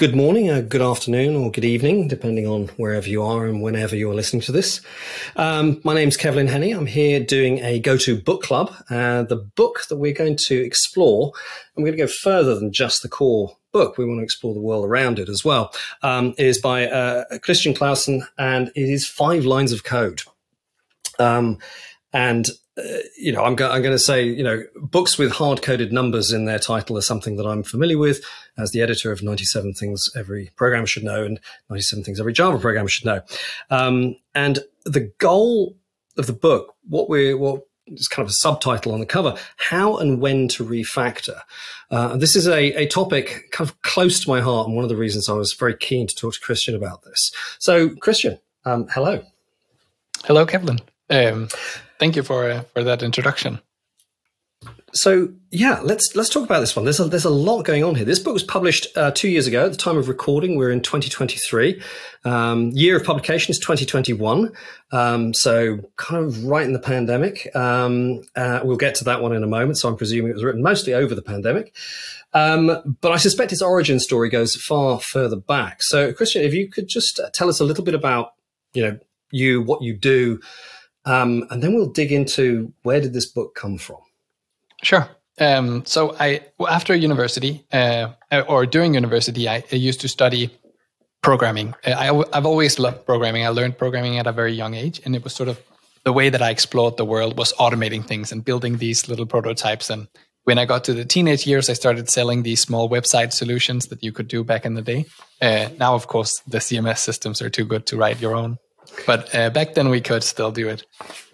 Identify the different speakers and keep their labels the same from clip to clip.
Speaker 1: good morning, uh, good afternoon, or good evening, depending on wherever you are and whenever you're listening to this. Um, my name's Kevlin Henney. I'm here doing a GOTO book club. Uh, the book that we're going to explore, and we're going to go further than just the core book. We want to explore the world around it as well. Um, is by uh, Christian Clausen, and it is Five Lines of Code. Um, and uh, you know, I'm, go- I'm going to say, you know, books with hard coded numbers in their title are something that I'm familiar with as the editor of 97 Things Every Programmer Should Know and 97 Things Every Java Programmer Should Know. Um, and the goal of the book, what we're, what is kind of a subtitle on the cover, How and When to Refactor. Uh, this is a, a topic kind of close to my heart and one of the reasons I was very keen to talk to Christian about this. So, Christian, um, hello.
Speaker 2: Hello, Kevlin. Um, thank you for uh, for that introduction.
Speaker 1: So yeah, let's let's talk about this one. There's a, there's a lot going on here. This book was published uh, two years ago. At the time of recording, we're in 2023. Um, year of publication is 2021. Um, so kind of right in the pandemic. Um, uh, we'll get to that one in a moment. So I'm presuming it was written mostly over the pandemic. Um, but I suspect its origin story goes far further back. So Christian, if you could just tell us a little bit about you know you, what you do, um, and then we'll dig into where did this book come from.
Speaker 2: Sure. Um, so I, after university uh, or during university, I, I, used to study programming. Uh, I, have always loved programming. I learned programming at a very young age, and it was sort of the way that I explored the world was automating things and building these little prototypes. And when I got to the teenage years, I started selling these small website solutions that you could do back in the day. Uh, now, of course, the CMS systems are too good to write your own but uh, back then we could still do it.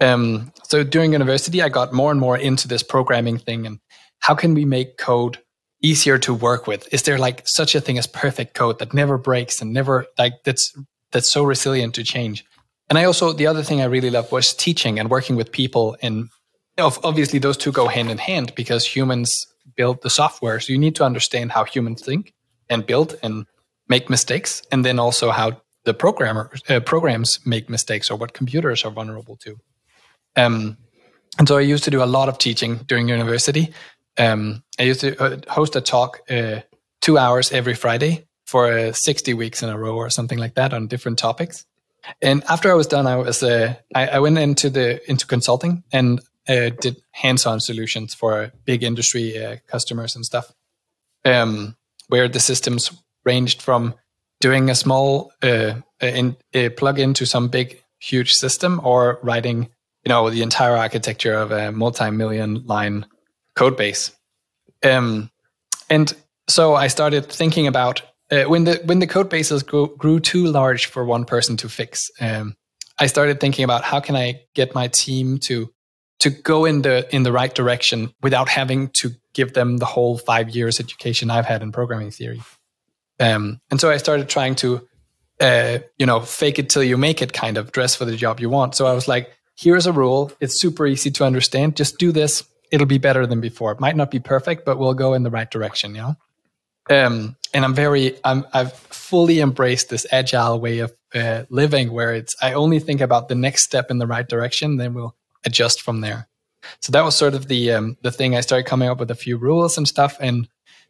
Speaker 2: Um, so during university, I got more and more into this programming thing and how can we make code easier to work with? Is there like such a thing as perfect code that never breaks and never like that's that's so resilient to change? And I also the other thing I really loved was teaching and working with people. And obviously those two go hand in hand because humans build the software, so you need to understand how humans think and build and make mistakes, and then also how the programmer uh, programs make mistakes or what computers are vulnerable to. Um, and so I used to do a lot of teaching during university. Um, I used to uh, host a talk uh, two hours every Friday for uh, 60 weeks in a row or something like that on different topics. And after I was done, I was uh, I, I, went into the into consulting and uh, did hands-on solutions for big industry customers and stuff, um, where the systems ranged from doing a small uh, in, a plug into some big huge system or writing you know the entire architecture of a multi-million line code base. Um, and so i started thinking about uh, when the when the code bases grew, grew too large for one person to fix um, i started thinking about how can i get my team to to go in the in the right direction without having to give them the whole five years education i've had in programming theory um, and so I started trying to, uh, you know, fake it till you make it kind of dress for the job you want. So I was like, here's a rule. It's super easy to understand. Just do this. It'll be better than before. It might not be perfect, but we'll go in the right direction, you know? Um, and I'm very, I'm, I've fully embraced this agile way of uh, living where it's, I only think about the next step in the right direction, then we'll adjust from there. So that was sort of the, um, the thing. I started coming up with a few rules and stuff. And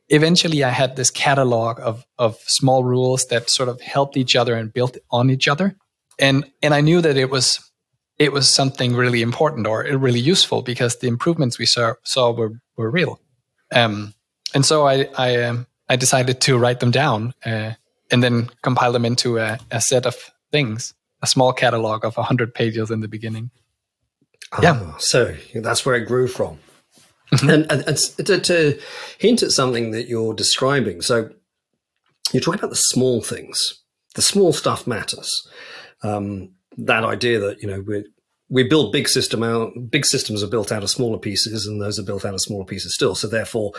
Speaker 2: eventually I had this catalog of, of small rules that sort of helped each other and built on each other. And, and I knew that it was, it was something really important or really useful because the improvements we saw, saw were, were real. Um, and so I, I, um, I decided to write them down uh, and then compile them into a, a, set of things, a small catalog of 100 pages in the beginning.
Speaker 1: Ah, yeah. So that's where it grew from. Mm-hmm. And, and, and to, to, hint at something that you're describing, so you're talking about the small things. The small stuff matters. Um, that idea that you know we we build big system out, big systems are built out of smaller pieces, and those are built out of smaller pieces still. So therefore,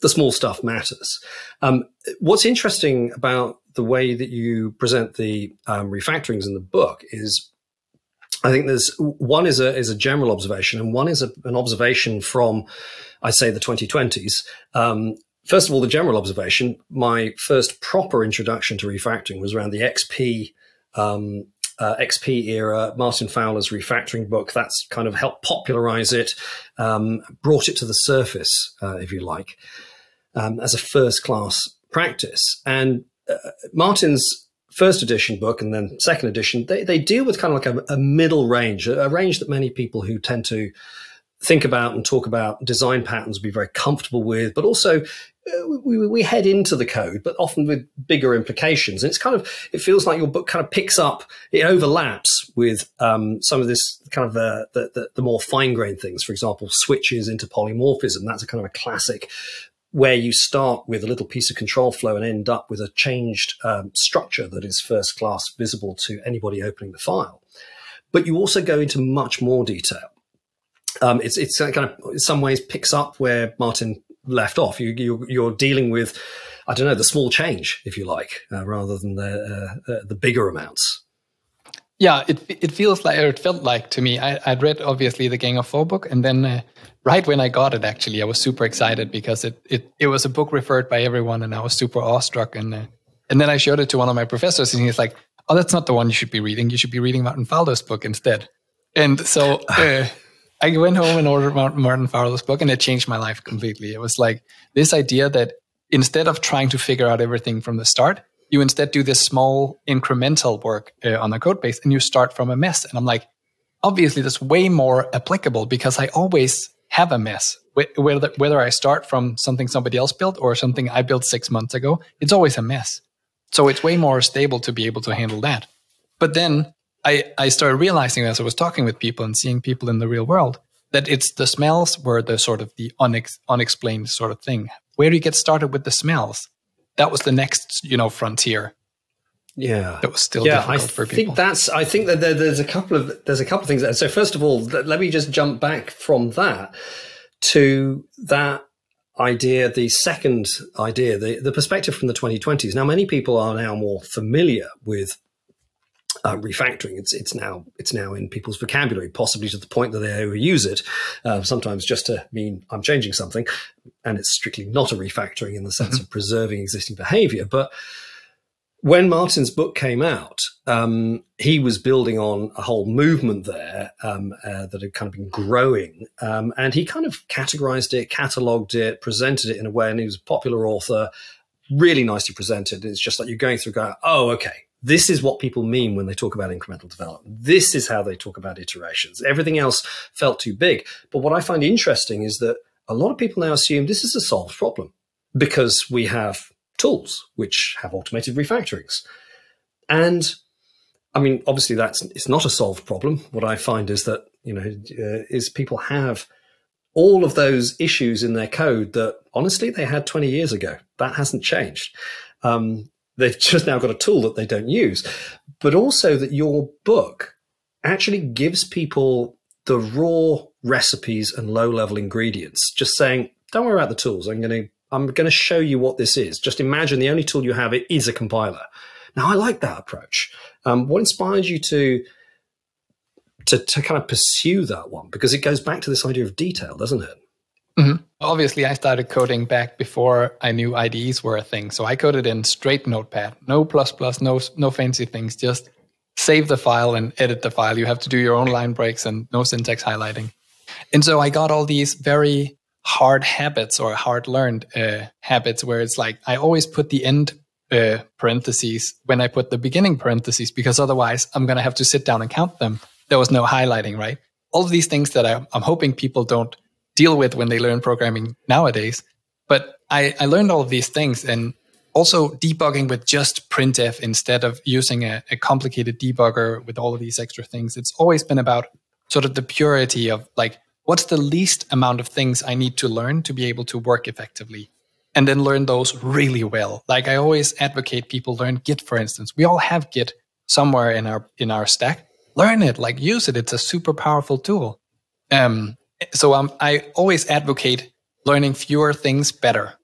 Speaker 1: the small stuff matters. Um, what's interesting about the way that you present the um, refactorings in the book is I think there's one is a is a general observation, and one is a, an observation from, I say, the 2020s. Um, first of all, the general observation. My first proper introduction to refactoring was around the XP um, uh, XP era. Martin Fowler's refactoring book. That's kind of helped popularize it, um, brought it to the surface, uh, if you like, um, as a first class practice. And uh, Martin's first edition book and then second edition, they, they deal with kind of like a, a middle range, a, range that many people who tend to think about and talk about design patterns be very comfortable with, but also uh, we, we, head into the code, but often with bigger implications. And it's kind of, it feels like your book kind of picks up, it overlaps with um, some of this kind of uh, the, the, the more fine grained things. For example, switches into polymorphism. That's a kind of a classic where you start with a little piece of control flow and end up with a changed um, structure that is first class visible to anybody opening the file. But you also go into much more detail. Um, it's it's kind of in some ways picks up where Martin left off. You, you you're dealing with I don't know the small change, if you like, uh, rather than the uh, uh, the bigger amounts.
Speaker 2: Yeah, it it feels like or it felt like to me. I, would read obviously the Gang of Four book, and then uh, right when I got it, actually, I was super excited because it it it was a book referred by everyone, and I was super awestruck. And uh, and then I showed it to one of my professors, and he's like, "Oh, that's not the one you should be reading. You should be reading Martin Fowler's book instead." And so uh, I went home and ordered Martin Fowler's book, and it changed my life completely. It was like this idea that instead of trying to figure out everything from the start, you instead do this small incremental work uh, on the code base, and you start from a mess. And I'm like, obviously, that's way more applicable because I always have a mess. Whether, whether I start from something somebody else built or something I built six months ago, it's always a mess. So it's way more stable to be able to handle that. But then I, I started realizing as I was talking with people and seeing people in the real world that it's the smells were the sort of the unex, unexplained sort of thing. Where do you get started with the smells? That was the next, you know, frontier.
Speaker 1: Yeah,
Speaker 2: that was still
Speaker 1: yeah.
Speaker 2: I
Speaker 1: think that's. I think that there, there's a couple of there's a couple of things. So first of all, let me just jump back from that to that idea, the second idea, the, the perspective from the 2020s. Now, many people are now more familiar with uh, refactoring. It's it's now it's now in people's vocabulary, possibly to the point that they overuse it. Uh, sometimes just to mean I'm changing something, and it's strictly not a refactoring in the sense mm-hmm. of preserving existing behavior. But when Martin's book came out, um, he was building on a whole movement there um, uh, that had kind of been growing. Um, and he kind of categorized it, cataloged it, presented it in a way. And he was a popular author, really nicely presented. It's just like you're going through, going, oh, okay, this is what people mean when they talk about incremental development. This is how they talk about iterations. Everything else felt too big. But what I find interesting is that a lot of people now assume this is a solved problem because we have tools which have automated refactorings. And I mean, obviously, that's it's not a solved problem. What I find is that you know uh, is people have all of those issues in their code that honestly they had 20 years ago. That hasn't changed. Um, they've just now got a tool that they don't use, but also that your book actually gives people the raw recipes and low level ingredients. Just saying, don't worry about the tools. I'm going to I'm going to show you what this is. Just imagine the only tool you have is a compiler. Now, I like that approach. Um, what inspired you to, to to kind of pursue that one? Because it goes back to this idea of detail, doesn't it?
Speaker 2: Mm-hmm. Obviously, I started coding back before I knew IDEs were a thing. So I coded in straight Notepad, no plus plus, no no fancy things. Just save the file and edit the file. You have to do your own line breaks and no syntax highlighting. And so I got all these very hard habits or hard learned uh, habits where it's like I always put the end uh, parentheses when I put the beginning parentheses because otherwise I'm going to have to sit down and count them. There was no highlighting, right? All of these things that I, I'm hoping people don't deal with when they learn programming nowadays. But I, I learned all of these things and also debugging with just printf instead of using a, a complicated debugger with all of these extra things. It's always been about sort of the purity of like what's the least amount of things I need to learn to be able to work effectively? And then learn those really well. Like I always advocate people learn Git, for instance. We all have Git somewhere in our in our stack. Learn it, like use it. It's a super powerful tool. Um, so um, I always advocate learning fewer things better,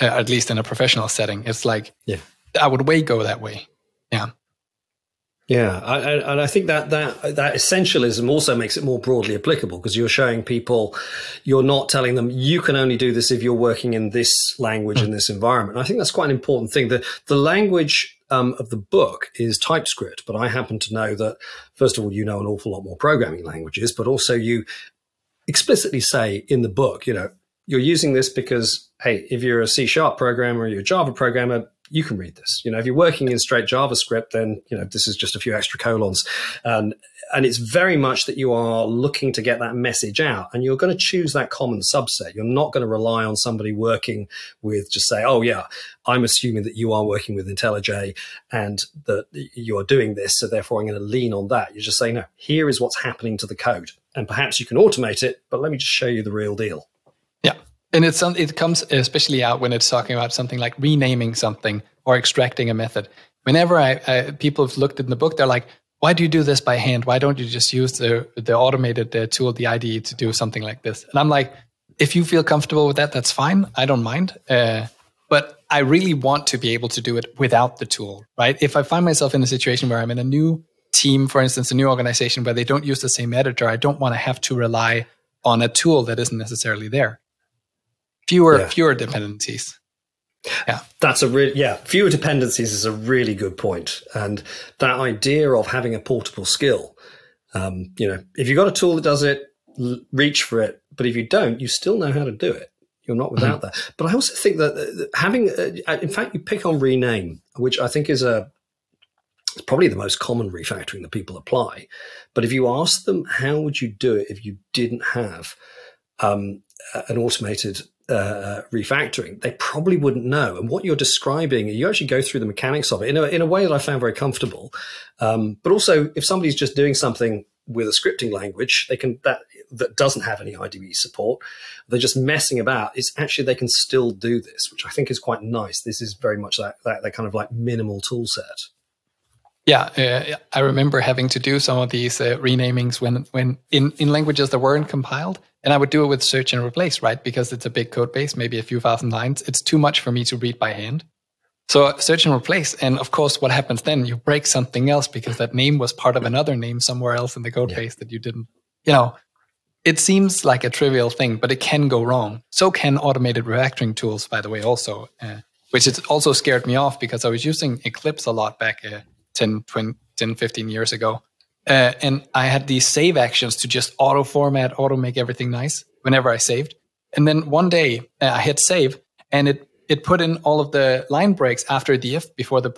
Speaker 2: uh, at least in a professional setting. It's like yeah. I would way go that way. Yeah.
Speaker 1: Yeah, I, I, and I think that that that essentialism also makes it more broadly applicable because you're showing people, you're not telling them you can only do this if you're working in this language mm. in this environment. I think that's quite an important thing. The the language um, of the book is TypeScript, but I happen to know that first of all you know an awful lot more programming languages, but also you explicitly say in the book, you know, you're using this because hey, if you're a C sharp programmer or you're a Java programmer, you can read this. You know, if you're working in straight JavaScript, then, you know, this is just a few extra colons. And, and it's very much that you are looking to get that message out and you're going to choose that common subset. You're not going to rely on somebody working with just say, oh, yeah, I'm assuming that you are working with IntelliJ and that you are doing this. So therefore, I'm going to lean on that. You just say, no, here is what's happening to the code. And perhaps you can automate it, but let me just show you the real deal.
Speaker 2: Yeah. And it's it comes especially out when it's talking about something like renaming something or extracting a method. Whenever I, I people have looked in the book, they're like, "Why do you do this by hand? Why don't you just use the the automated uh, tool, the IDE, to do something like this?" And I'm like, if you feel comfortable with that, that's fine. I don't mind. Uh, but I really want to be able to do it without the tool, right? If I find myself in a situation where I'm in a new team, for instance, a new organization where they don't use the same editor, I don't want to have to rely on a tool that isn't necessarily there. Fewer yeah. fewer dependencies.
Speaker 1: Yeah. That's a real yeah fewer dependencies is a really good point and that idea of having a portable skill um, you know if you've got a tool that does it l- reach for it but if you don't you still know how to do it. You're not without mm-hmm. that. But i also think that uh, having uh, in fact you pick on rename which i think is a it's probably the most common refactoring that people apply but if you ask them how would you do it if you didn't have um, an automated uh, refactoring, they probably wouldn't know. And what you're describing, you actually go through the mechanics of it in a, in a way that I found very comfortable. Um, but also, if somebody's just doing something with a scripting language, they can that that doesn't have any IDE support. They're just messing about. It's actually they can still do this, which I think is quite nice. This is very much that that, that kind of like minimal tool set.
Speaker 2: Yeah, uh, I remember having to do some of these uh, renamings when when in in languages that weren't compiled and I would do it with search and replace, right? Because it's a big code base, maybe a few thousand lines. It's too much for me to read by hand. So search and replace. And of course, what happens then? You break something else because that name was part of another name somewhere else in the code yeah. base that you didn't, you know, it seems like a trivial thing, but it can go wrong. So can automated refactoring tools, by the way, also, uh, which has also scared me off because I was using Eclipse a lot back uh, 10, 20, 10, 15 years ago. Uh, and I had these save actions to just auto format, auto make everything nice whenever I saved. And then one day uh, I hit save and it, it put in all of the line breaks after the if before the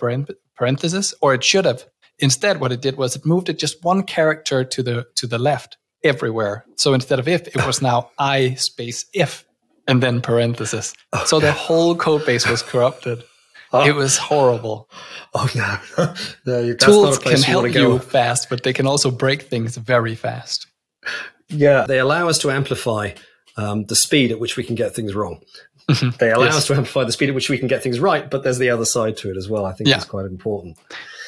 Speaker 2: parenthesis, or it should have. Instead, what it did was it moved it just one character to the, to the left everywhere. So instead of if, it was now I space if and then parenthesis. Oh, so the whole code base was corrupted. Oh. It was horrible.
Speaker 1: Oh no, no
Speaker 2: Tools can help you, you fast, but they can also break things very fast.
Speaker 1: Yeah, they allow us to amplify um, the speed at which we can get things wrong. Mm-hmm. They allow yes. us to amplify the speed at which we can get things right, but there's the other side to it as well. I think yeah. it's quite important.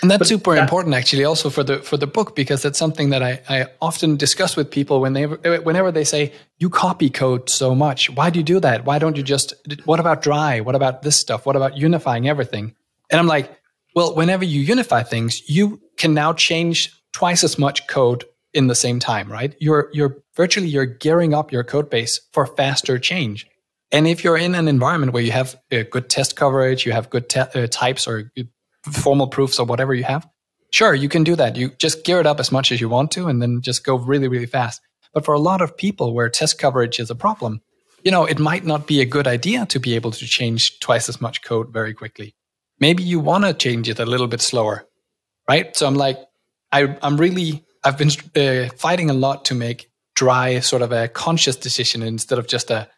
Speaker 2: And that's but super that, important actually also for the for the book because that's something that I, I often discuss with people when they whenever they say you copy code so much. Why do you do that? Why don't you just what about dry? What about this stuff? What about unifying everything? And I'm like, well, whenever you unify things, you can now change twice as much code in the same time, right? You're you're virtually you're gearing up your code base for faster change. And if you're in an environment where you have uh, good test coverage, you have good te- uh, types or formal proofs or whatever you have, sure, you can do that. You just gear it up as much as you want to and then just go really, really fast. But for a lot of people where test coverage is a problem, you know, it might not be a good idea to be able to change twice as much code very quickly. Maybe you want to change it a little bit slower, right? So I'm like, I, I'm really, I've been uh, fighting a lot to make dry sort of a conscious decision instead of just a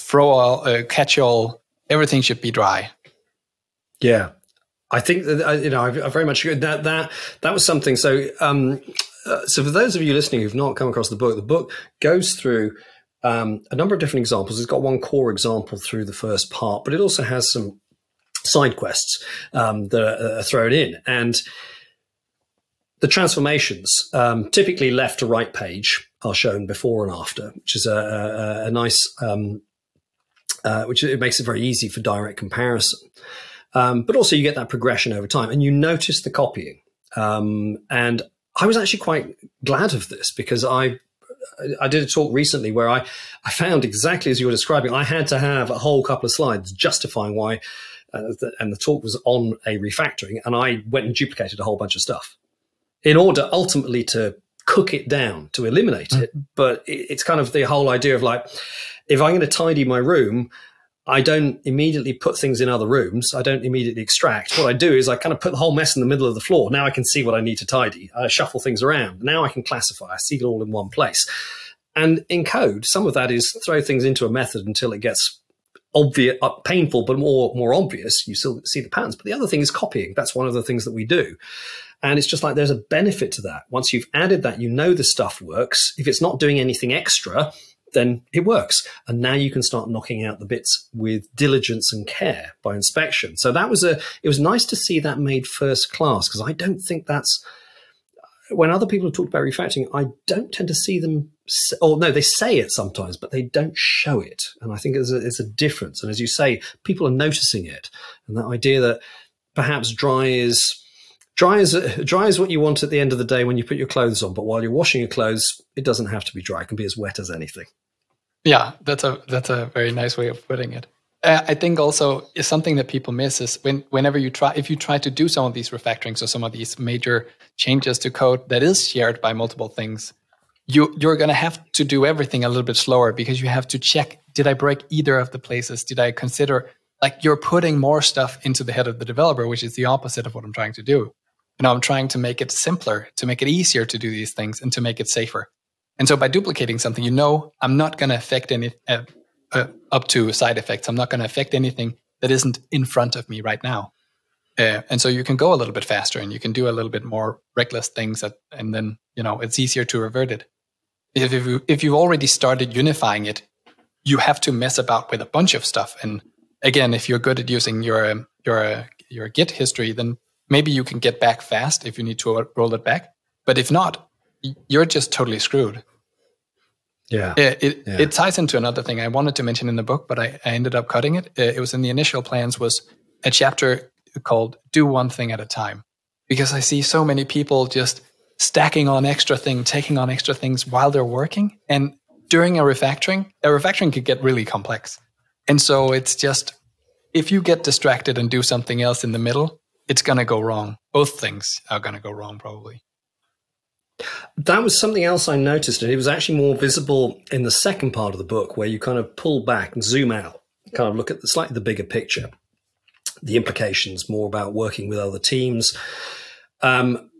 Speaker 2: throw all, uh, catch all, everything should be dry.
Speaker 1: Yeah. I think that, uh, you know, I, very much agree that, that, that was something. So, um, uh, so for those of you listening who've not come across the book, the book goes through um, a number of different examples. It's got one core example through the first part, but it also has some side quests um, that are, thrown in. And the transformations, um, typically left to right page, are shown before and after, which is a, a, a nice, um, uh, which it makes it very easy for direct comparison. Um, but also you get that progression over time and you notice the copying. Um, and I was actually quite glad of this because I I did a talk recently where I, I found exactly as you were describing, I had to have a whole couple of slides justifying why, uh, the, and the talk was on a refactoring, and I went and duplicated a whole bunch of stuff in order ultimately to cook it down, to eliminate mm. it. But it, it's kind of the whole idea of like, if I'm going to tidy my room, I don't immediately put things in other rooms. I don't immediately extract. What I do is I kind of put the whole mess in the middle of the floor. Now I can see what I need to tidy. I shuffle things around. Now I can classify. I see it all in one place. And in code, some of that is throw things into a method until it gets obvious, uh, painful, but more more obvious. You still see the patterns. But the other thing is copying. That's one of the things that we do. And it's just like there's a benefit to that. Once you've added that, you know the stuff works. If it's not doing anything extra, then it works. And now you can start knocking out the bits with diligence and care by inspection. So that was a, it was nice to see that made first class because I don't think that's, when other people have talked about refactoring, I don't tend to see them, or no, they say it sometimes, but they don't show it. And I think there's a, a difference. And as you say, people are noticing it. And that idea that perhaps dry is, Dry is dry is what you want at the end of the day when you put your clothes on. But while you're washing your clothes, it doesn't have to be dry. It can be as wet as anything.
Speaker 2: Yeah, that's a that's a very nice way of putting it. Uh, I think also is something that people miss is when whenever you try if you try to do some of these refactorings or some of these major changes to code that is shared by multiple things, you you're going to have to do everything a little bit slower because you have to check did I break either of the places? Did I consider like you're putting more stuff into the head of the developer, which is the opposite of what I'm trying to do know, I'm trying to make it simpler, to make it easier to do these things and to make it safer. And so by duplicating something, you know, I'm not going to affect any uh, uh, up to side effects. I'm not going to affect anything that isn't in front of me right now. Uh, and so you can go a little bit faster and you can do a little bit more reckless things that, and then, you know, it's easier to revert it. If, if, you, if you've already started unifying it, you have to mess about with a bunch of stuff. And again, if you're good at using your, your, your Git history, then maybe you can get back fast if you need to roll it back. But if not, you're just totally screwed.
Speaker 1: Yeah.
Speaker 2: It, it, yeah. it ties into another thing I wanted to mention in the book, but I, I ended up cutting it. Uh, it was in the initial plans was a chapter called do one thing at a time because I see so many people just stacking on extra thing, taking on extra things while they're working. And during a refactoring, a refactoring could get really complex. And so it's just if you get distracted and do something else in the middle, it's going to go wrong. Both things are going to go wrong, probably.
Speaker 1: That was something else I noticed, and it was actually more visible in the second part of the book, where you kind of pull back and zoom out, kind of look at the slightly the bigger picture, the implications, more about working with other teams. Um,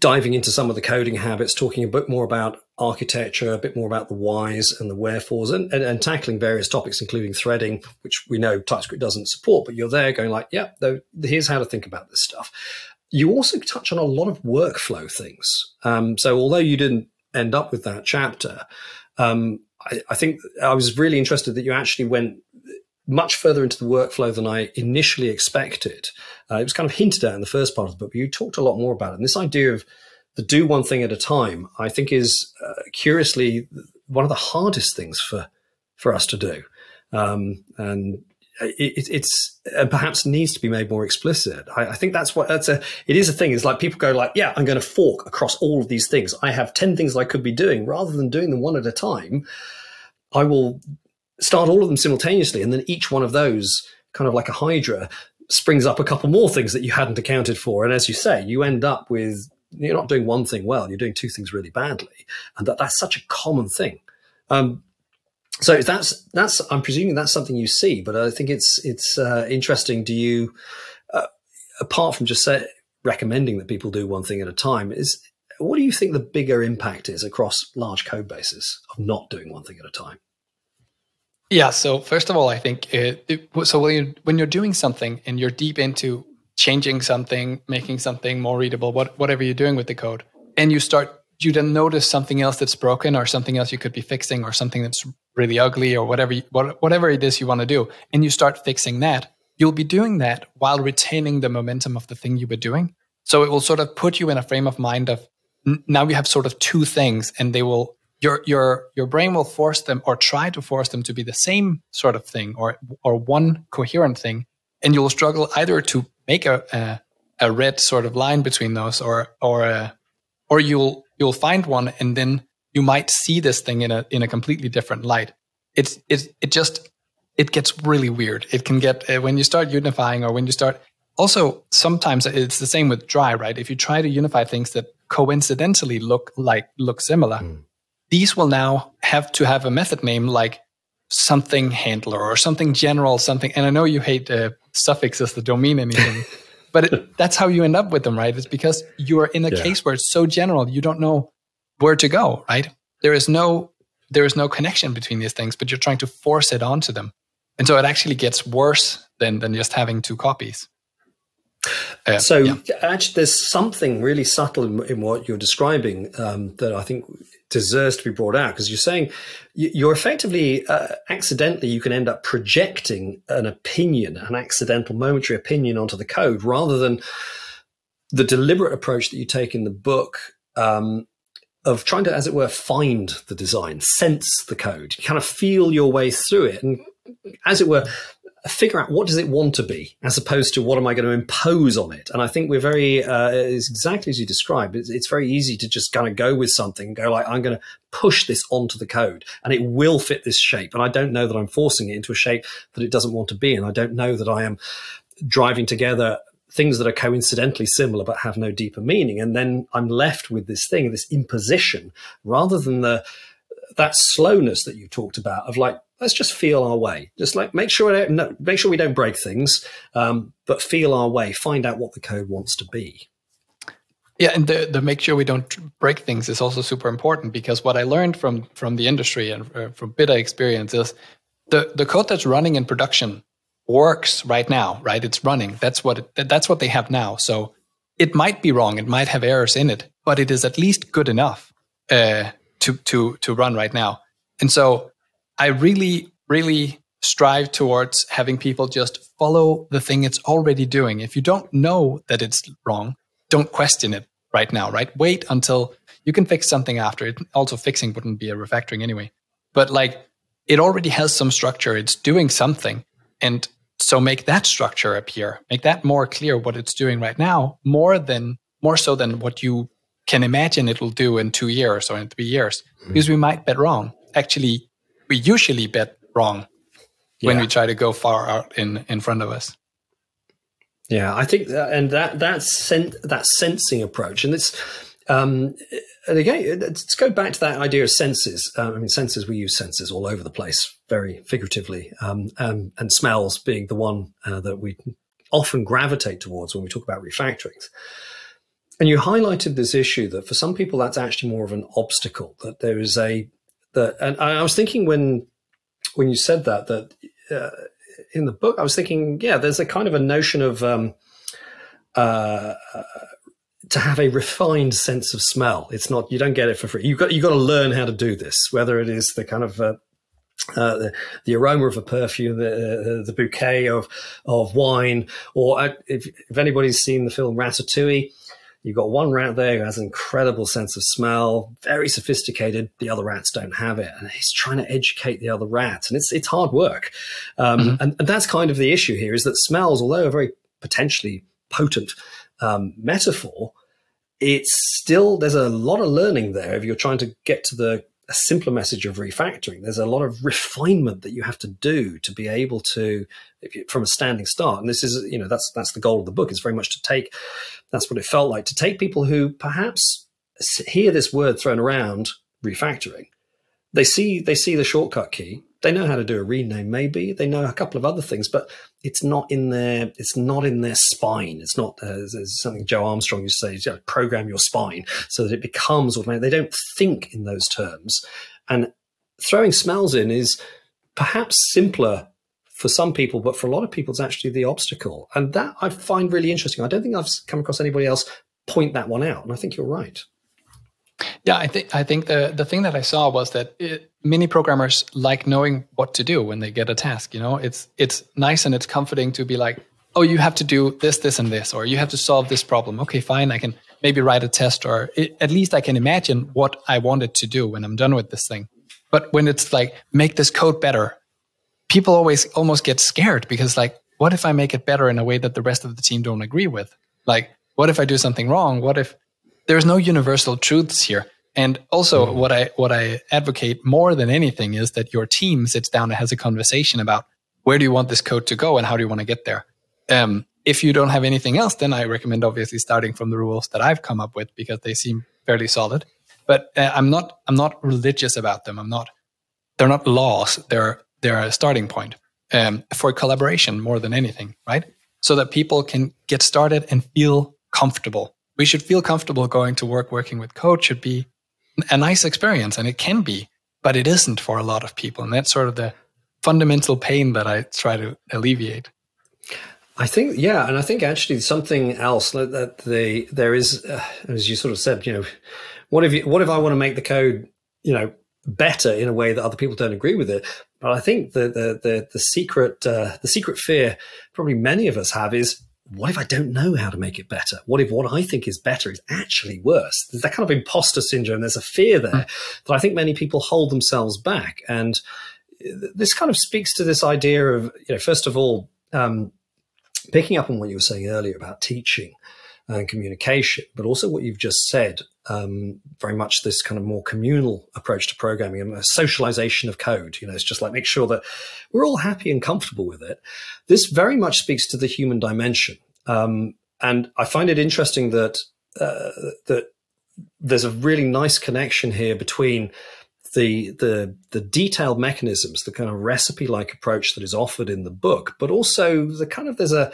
Speaker 1: diving into some of the coding habits, talking a bit more about architecture, a bit more about the whys and the wherefores, and, and, and, tackling various topics, including threading, which we know TypeScript doesn't support, but you're there going like, yeah, here's how to think about this stuff. You also touch on a lot of workflow things. Um, so although you didn't end up with that chapter, um, I, I think I was really interested that you actually went much further into the workflow than I initially expected. Uh, it was kind of hinted at in the first part of the book, but you talked a lot more about it. And this idea of the do one thing at a time, I think, is uh, curiously one of the hardest things for for us to do, um, and it, it's and perhaps needs to be made more explicit. I, I, think that's what that's a. It is a thing. It's like people go like, yeah, I'm going to fork across all of these things. I have ten things I could be doing rather than doing them one at a time. I will start all of them simultaneously, and then each one of those, kind of like a hydra, springs up a couple more things that you hadn't accounted for. And as you say, you end up with you're not doing one thing well, you're doing two things really badly, and that that's such a common thing. Um, so that's that's I'm presuming that's something you see, but I think it's it's uh, interesting. Do you, uh, apart from just say, recommending that people do one thing at a time, is what do you think the bigger impact is across large code bases of not doing one thing at a time?
Speaker 2: Yeah. So first of all, I think it, it, so when you're, when you're doing something and you're deep into changing something, making something more readable, what, whatever you're doing with the code, and you start you then notice something else that's broken or something else you could be fixing or something that's really ugly or whatever whatever it is you want to do and you start fixing that you'll be doing that while retaining the momentum of the thing you were doing so it will sort of put you in a frame of mind of now you have sort of two things and they will your your your brain will force them or try to force them to be the same sort of thing or or one coherent thing and you'll struggle either to make a a, a red sort of line between those or or a, uh, or you'll you'll find one and then you might see this thing in a in a completely different light. It's it it just it gets really weird. It can get uh, when you start unifying or when you start also sometimes it's the same with dry right? If you try to unify things that coincidentally look like look similar mm these will now have to have a method name like something handler or something general, something. And I know you hate uh, suffixes that don't mean anything, but it, that's how you end up with them, right? It's because you are in a yeah. case where it's so general, you don't know where to go, right? There is no there is no connection between these things, but you're trying to force it onto them, and so it actually gets worse than than just having two copies.
Speaker 1: Uh, so yeah. actually, there's something really subtle in, in what you're describing um, that I think deserves to be brought out because you're saying you're effectively uh, accidentally you can end up projecting an opinion, an accidental momentary opinion onto the code rather than the deliberate approach that you take in the book um, of trying to, as it were, find the design, sense the code, kind of feel your way through it, and as it were, figure out what does it want to be as opposed to what am I going to impose on it. And I think we're very, uh, it's exactly as you described. It's, it's, very easy to just kind of go with something and go like, I'm going to push this onto the code and it will fit this shape. And I don't know that I'm forcing it into a shape that it doesn't want to be. And I don't know that I am driving together things that are coincidentally similar but have no deeper meaning. And then I'm left with this thing, this imposition rather than the, that slowness that you talked about of like let's just feel our way. Just like make sure no, make sure we don't break things, um, but feel our way. Find out what the code wants to be.
Speaker 2: Yeah, and the, the make sure we don't break things is also super important because what I learned from from the industry and uh, from beta experience is the the code that's running in production works right now. Right, it's running. That's what it, that's what they have now. So it might be wrong. It might have errors in it, but it is at least good enough uh, to to to run right now. And so I really, really strive towards having people just follow the thing it's already doing. If you don't know that it's wrong, don't question it right now, right? Wait until you can fix something after it. Also, fixing wouldn't be a refactoring anyway. But like it already has some structure, it's doing something. And so make that structure appear, make that more clear what it's doing right now, more than more so than what you can imagine it will do in two years or in three years. Mm-hmm. Because we might bet wrong. Actually, we usually bet wrong when yeah. we try to go far out in in front of us.
Speaker 1: Yeah, I think, that, and that that sen- that sensing approach, and it's, um, and again, let's go back to that idea of senses. Um, I mean, senses we use senses all over the place, very figuratively, um, um, and smells being the one uh, that we often gravitate towards when we talk about refactorings. And you highlighted this issue that for some people that's actually more of an obstacle. That there is a that, and I was thinking when when you said that that uh, in the book, I was thinking, yeah, there's a kind of a notion of um, uh, to have a refined sense of smell. It's not you don't get it for free. You got you got to learn how to do this. Whether it is the kind of uh, uh, the, the, aroma of a perfume, the, uh, the bouquet of of wine, or uh, if, if anybody's seen the film Ratatouille, You've got one rat there who has an incredible sense of smell, very sophisticated. The other rats don't have it, and he's trying to educate the other rats, and it's it's hard work. Um, mm-hmm. and, and, that's kind of the issue here: is that smells, although a very potentially potent um, metaphor, it's still there's a lot of learning there if you're trying to get to the a simpler message of refactoring. There's a lot of refinement that you have to do to be able to, you, from a standing start. And this is, you know, that's that's the goal of the book. Is very much to take. That's what it felt like to take people who perhaps hear this word thrown around, refactoring. They see they see the shortcut key. They know how to do a rename. Maybe they know a couple of other things, but it's not in their it's not in their spine. It's not uh, something Joe Armstrong used to say. Program your spine so that it becomes automatic. They don't think in those terms, and throwing smells in is perhaps simpler for some people, but for a lot of people, it's actually the obstacle, and that I find really interesting. I don't think I've come across anybody else point that one out, and I think you're right.
Speaker 2: Yeah, I think I think the the thing that I saw was that it, many programmers like knowing what to do when they get a task. You know, it's it's nice and it's comforting to be like, oh, you have to do this, this, and this, or you have to solve this problem. Okay, fine, I can maybe write a test, or it, at least I can imagine what I wanted to do when I'm done with this thing. But when it's like make this code better, people always almost get scared because like, what if I make it better in a way that the rest of the team don't agree with? Like, what if I do something wrong? What if there's no universal truths here. And also, mm. what I what I advocate more than anything is that your team sits down and has a conversation about where do you want this code to go and how do you want to get there. Um, if you don't have anything else, then I recommend obviously starting from the rules that I've come up with because they seem fairly solid. But uh, I'm not I'm not religious about them. I'm not. They're not laws. They're they're a starting point um, for collaboration more than anything, right? So that people can get started and feel comfortable. We should feel comfortable going to work, working with code should be a nice experience, and it can be, but it isn't for a lot of people. And that's sort of the fundamental pain that I try to alleviate.
Speaker 1: I think, yeah, and I think actually something else that the there is, uh, as you sort of said, you know, what if you, what if I want to make the code, you know, better in a way that other people don't agree with it? But I think the the the, the secret uh, the secret fear probably many of us have is what if I don't know how to make it better? What if what I think is better is actually worse? There's that kind of imposter syndrome. There's a fear there mm. that I think many people hold themselves back. And this kind of speaks to this idea of, you know, first of all, um, picking up on what you were saying earlier about teaching and communication, but also what you've just said, um, very much this kind of more communal approach to programming and a socialization of code. You know, it's just like make sure that we're all happy and comfortable with it. This very much speaks to the human dimension. Um, and I find it interesting that, uh, that there's a really nice connection here between the the the detailed mechanisms, the kind of recipe like approach that is offered in the book, but also the kind of there's a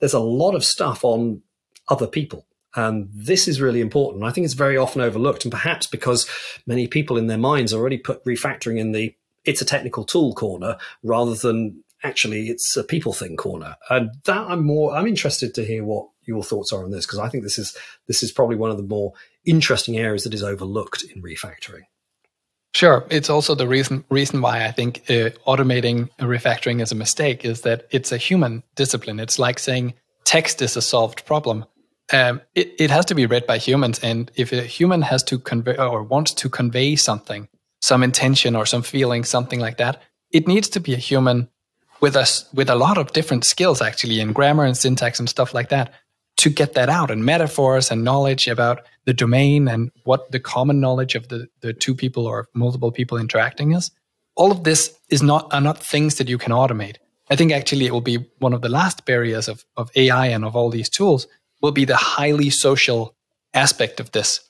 Speaker 1: there's a lot of stuff on other people. And this is really important. I think it's very often overlooked, and perhaps because many people in their minds already put refactoring in the it's a technical tool corner rather than actually it's a people thing corner. And that I'm more I'm interested to hear what your thoughts are on this because I think this is this is probably one of the more interesting areas that is overlooked in refactoring.
Speaker 2: Sure, it's also the reason reason why I think uh, automating refactoring is a mistake is that it's a human discipline. It's like saying text is a solved problem. Um, it, it has to be read by humans, and if a human has to convey or wants to convey something, some intention or some feeling, something like that, it needs to be a human with us with a lot of different skills actually in grammar and syntax and stuff like that to get that out and metaphors and knowledge about the domain and what the common knowledge of the, the two people or multiple people interacting is. All of this is not are not things that you can automate. I think actually it will be one of the last barriers of, of AI and of all these tools will be the highly social aspect of this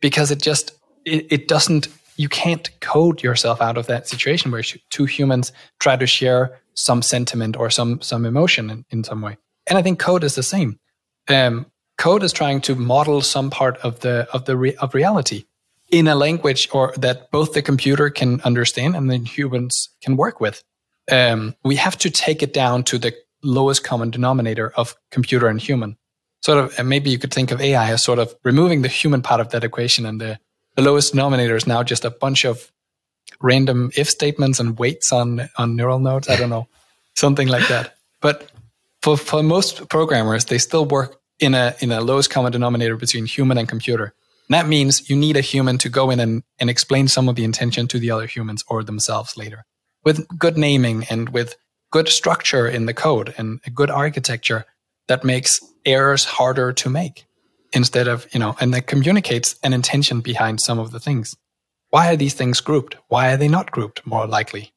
Speaker 2: because it just it, it doesn't you can't code yourself out of that situation where two humans try to share some sentiment or some some emotion in, in some way and i think code is the same um, code is trying to model some part of the of the re- of reality in a language or that both the computer can understand and the humans can work with. Um, we have to take it down to the lowest common denominator of computer and human. Sort of, and maybe you could think of AI as sort of removing the human part of that equation, and the, the lowest denominator is now just a bunch of random if statements and weights on on neural nodes. I don't know, something like that. But for for most programmers, they still work in a in a lowest common denominator between human and computer. And that means you need a human to go in and, and explain some of the intention to the other humans or themselves later. With good naming and with good structure in the code and a good architecture that makes errors harder to make instead of, you know, and that communicates an intention behind some of the things. Why are these things grouped? Why are they not grouped more likely?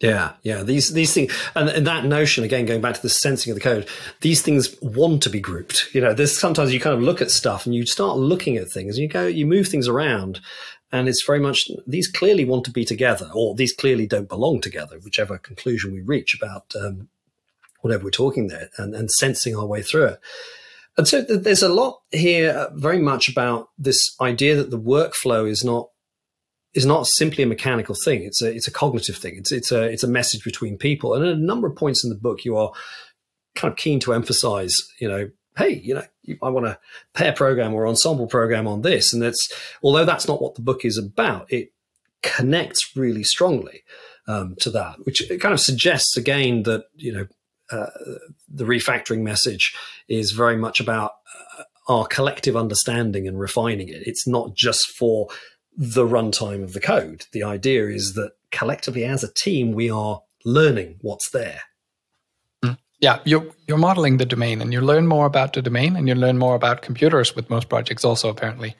Speaker 1: Yeah, yeah. These these things and, and, that notion again, going back to the sensing of the code, these things want to be grouped. You know, there's sometimes you kind of look at stuff and you start looking at things and you go, you move things around, and it's very much these clearly want to be together, or these clearly don't belong together, whichever conclusion we reach about um, whatever we're talking there, and, and sensing our way through it. And so there's a lot here, uh, very much about this idea that the workflow is not is not simply a mechanical thing. It's a it's a cognitive thing. It's it's a it's a message between people. And at a number of points in the book, you are kind of keen to emphasize, you know, hey, you know, I want to pair program or ensemble program on this. And that's although that's not what the book is about, it connects really strongly um, to that, which kind of suggests again that you know uh, the refactoring message is very much about uh, our collective understanding and refining it. It's not just for the runtime of the code. The idea is that collectively as a team, we are learning what's there.
Speaker 2: Mm. Yeah, you're, you're modeling the domain and you learn more about the domain and you learn more about computers with most projects also apparently.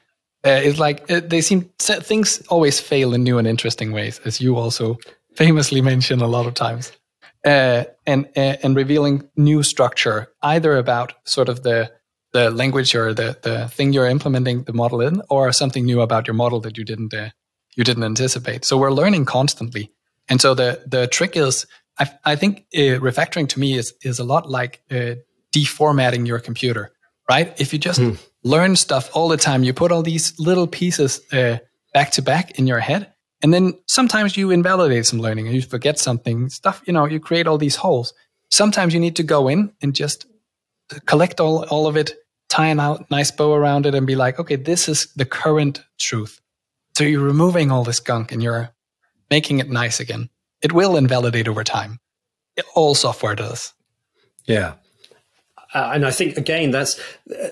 Speaker 2: Uh, it's like uh, they seem things always fail in new and interesting ways, as you also famously mention a lot of times. Uh, and uh, and revealing new structure, either about sort of the the language or the, the thing you're implementing the model in, or something new about your model that you didn't uh, you didn't anticipate. So we're learning constantly, And so the the trick is, I, I think uh, refactoring to me is is a lot like uh, deformatting your computer, right? If you just mm. learn stuff all the time, you put all these little pieces uh, back to back in your head, and then sometimes you invalidate some learning and you forget something. Stuff, you know, you create all these holes. Sometimes you need to go in and just collect all all of it, tie a out nice bow around it, and be like, okay, this is the current truth. So you're removing all this gunk and you're making it nice again. It will invalidate over time. All software does.
Speaker 1: Yeah. Uh, and I think again that's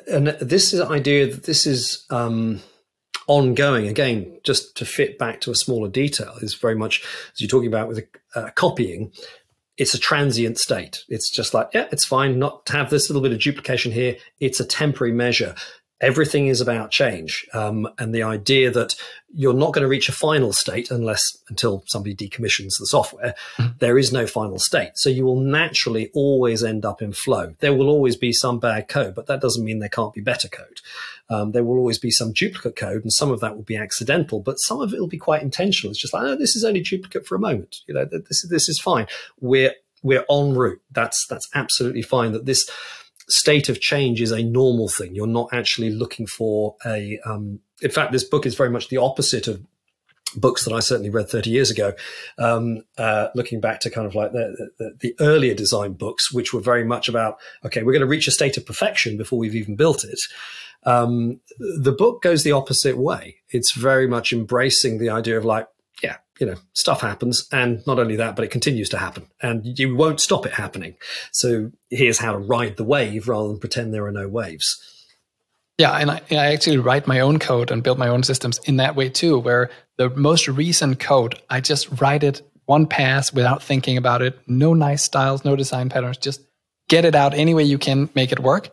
Speaker 1: and this is idea that this is um, ongoing. Again, just to fit back to a smaller detail is very much as you're talking about with uh, copying. It's a transient state. It's just like yeah, it's fine not to have this little bit of duplication here. It's a temporary measure everything is about change. Um, and the idea that you're not going to reach a final state unless until somebody decommissions the software, mm. there is no final state. So you will naturally always end up in flow. There will always be some bad code, but that doesn't mean there can't be better code. Um, there will always be some duplicate code, and some of that will be accidental, but some of it will be quite intentional. It's just like, oh, this is only duplicate for a moment. You know, this this is fine. We're we're en route. That's that's absolutely fine. That this state of change is a normal thing. You're not actually looking for a. Um, in fact, this book is very much the opposite of books that I certainly read 30 years ago, um, uh, looking back to kind of like the, the, the, earlier design books, which were very much about, okay, we're going to reach a state of perfection before we've even built it. Um, the book goes the opposite way. It's very much embracing the idea of like, yeah, you know, stuff happens. And not only that, but it continues to happen and you won't stop it happening. So here's how to ride the wave rather than pretend there are no waves.
Speaker 2: Yeah, and I, I, actually write my own code and build my own systems in that way too, where the most recent code, I just write it one pass without thinking about it. No nice styles, no design patterns. Just get it out any way you can, make it work.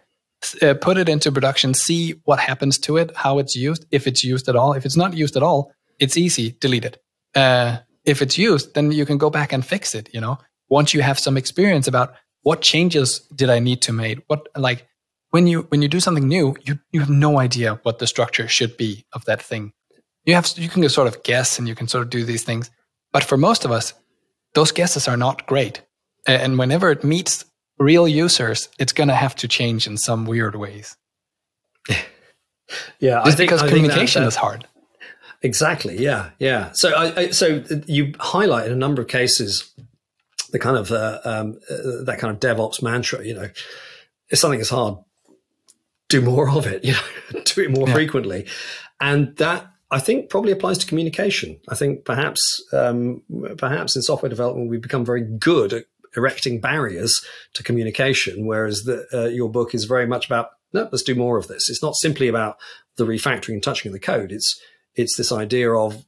Speaker 2: Uh, put it into production, see what happens to it, how it's used, if it's used at all. If it's not used at all, it's easy, delete it uh, if it's used, then you can go back and fix it. You know, once you have some experience about what changes did I need to make, what like when you when you do something new, you you have no idea what the structure should be of that thing. You have you can sort of guess and you can sort of do these things, but for most of us, those guesses are not great. And whenever it meets real users, it's going to have to change in some weird ways.
Speaker 1: yeah,
Speaker 2: just I think, because I communication that, that, is hard.
Speaker 1: Exactly. Yeah. Yeah. So I, I, so you highlighted a number of cases, the kind of uh, um, uh, that kind of DevOps mantra. You know, if something is hard, do more of it. You know, do it more yeah. frequently, and that I think probably applies to communication. I think perhaps um, perhaps in software development we've become very good at erecting barriers to communication, whereas the, uh, your book is very much about no, let's do more of this. It's not simply about the refactoring and touching of the code. It's it's this idea of,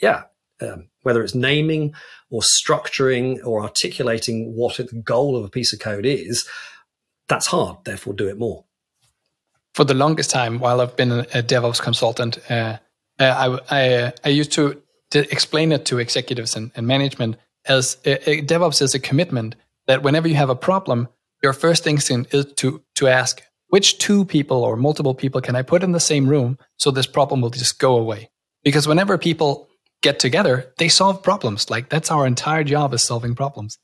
Speaker 1: yeah, um, whether it's naming or structuring or articulating what the goal of a piece of code is, that's hard. Therefore, do it more.
Speaker 2: For the longest time, while I've been a, DevOps consultant, uh, uh, I, I, I, used to, to explain it to executives and, and management as uh, uh DevOps is a commitment that whenever you have a problem, your first instinct is to to ask which two people or multiple people can I put in the same room so this problem will just go away? Because whenever people get together, they solve problems. Like that's our entire job is solving problems.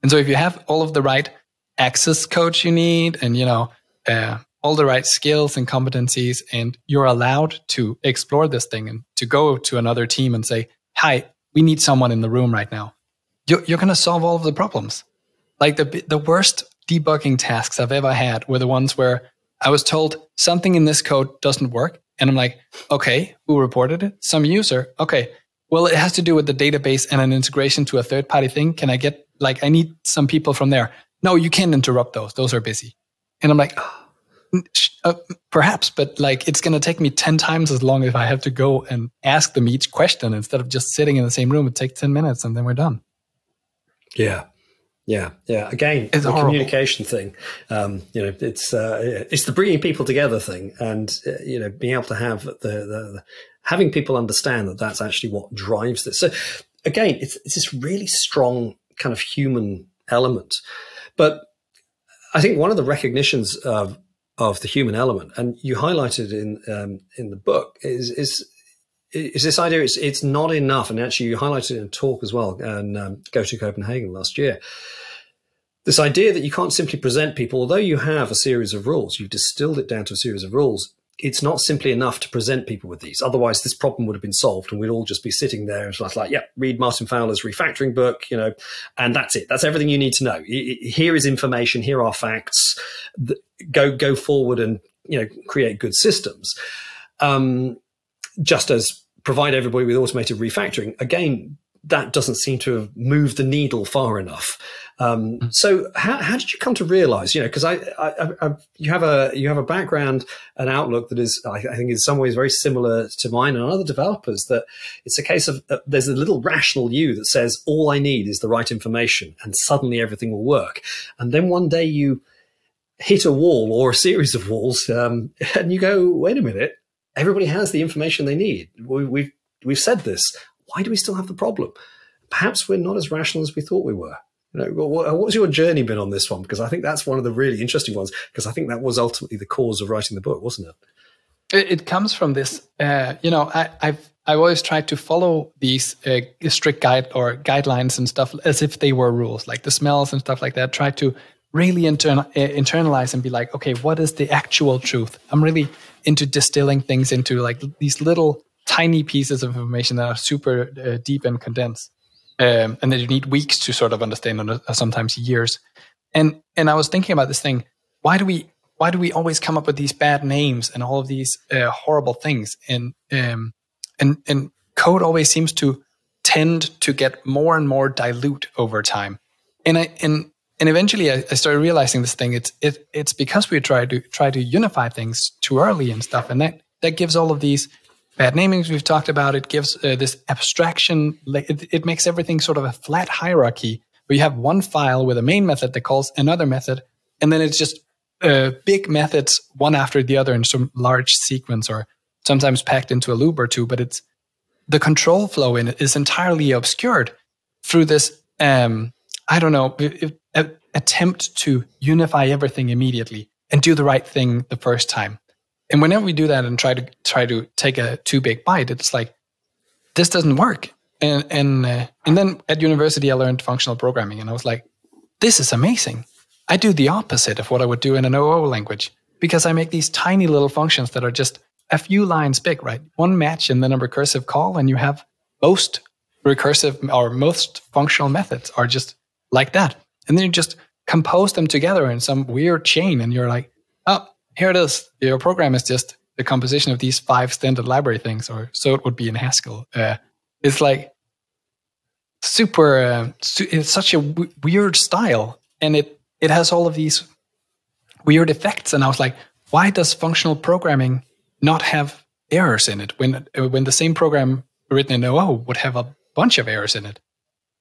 Speaker 2: And so if you have all of the right access codes you need and, you know, uh, all the right skills and competencies, and you're allowed to explore this thing and to go to another team and say, hi, we need someone in the room right now. You're, you're going to solve all of the problems. Like the, the worst debugging tasks I've ever had were the ones where I was told something in this code doesn't work. And I'm like, okay, who reported it? Some user. Okay. Well, it has to do with the database and an integration to a third party thing. Can I get, like, I need some people from there. No, you can't interrupt those. Those are busy. And I'm like, uh, perhaps, but like, it's going to take me 10 times as long if I have to go and ask them each question instead of just sitting in the same room. It takes 10 minutes and then we're done.
Speaker 1: Yeah. Yeah, yeah. Again, it's the horrible. communication thing. Um, you know, it's uh, it's the bringing people together thing, and uh, you know, being able to have the, the, the, having people understand that that's actually what drives this. So, again, it's it's this really strong kind of human element. But I think one of the recognitions of of the human element, and you highlighted in um, in the book, is is is this idea it's it's not enough, and actually you highlighted in a talk as well, and um, GOTO Copenhagen last year. This idea that you can't simply present people, although you have a series of rules, you've distilled it down to a series of rules. It's not simply enough to present people with these. Otherwise, this problem would have been solved, and we'd all just be sitting there and like, like, yeah, read Martin Fowler's refactoring book, you know, and that's it. That's everything you need to know. Here is information. Here are facts. Go go forward and you know create good systems. Um, just as provide everybody with automated refactoring. Again, that doesn't seem to have moved the needle far enough. Um, mm. so how, how, did you come to realize, you know, because I, I, I, you have a you have a background, an outlook that is, I, I, think, in some ways very similar to mine and other developers. That it's a case of uh, there's a little rational you that says all I need is the right information, and suddenly everything will work. And then one day you hit a wall or a series of walls, um, and you go, wait a minute, everybody has the information they need. We, we've we've said this. Why do we still have the problem? Perhaps we're not as rational as we thought we were. You know, what's your journey been on this one? Because I think that's one of the really interesting ones. Because I think that was ultimately the cause of writing the book, wasn't it?
Speaker 2: It, comes from this. Uh, you know, I, have I've always tried to follow these uh, strict guide or guidelines and stuff as if they were rules, like the smells and stuff like that. Try to really uh, internalize and be like, okay, what is the actual truth? I'm really into distilling things into like these little tiny pieces of information that are super uh, deep and condensed, um, and that you need weeks to sort of understand, or sometimes years. And and I was thinking about this thing: why do we why do we always come up with these bad names and all of these uh, horrible things? And um, and and code always seems to tend to get more and more dilute over time. And I and and eventually I, I, started realizing this thing. It's it, it's because we try to try to unify things too early and stuff, and that that gives all of these bad namings we've talked about. It gives uh, this abstraction. It, it makes everything sort of a flat hierarchy where you have one file with a main method that calls another method, and then it's just uh, big methods one after the other in some large sequence, or sometimes packed into a loop or two. But it's the control flow in it is entirely obscured through this. Um, I don't know. Attempt to unify everything immediately and do the right thing the first time. And whenever we do that and try to try to take a too big bite, it's like this doesn't work. And and uh, and then at university, I learned functional programming, and I was like, this is amazing. I do the opposite of what I would do in an OO language because I make these tiny little functions that are just a few lines big, right? One match and then a recursive call, and you have most recursive or most functional methods are just like that and then you just compose them together in some weird chain and you're like oh here it is. Your program is just the composition of these five standard library things or so it would be in haskell. Uh, it's like super uh, it's such a weird style and it it has all of these weird effects and i was like why does functional programming not have errors in it when uh, when the same program written in oo would have a bunch of errors in it?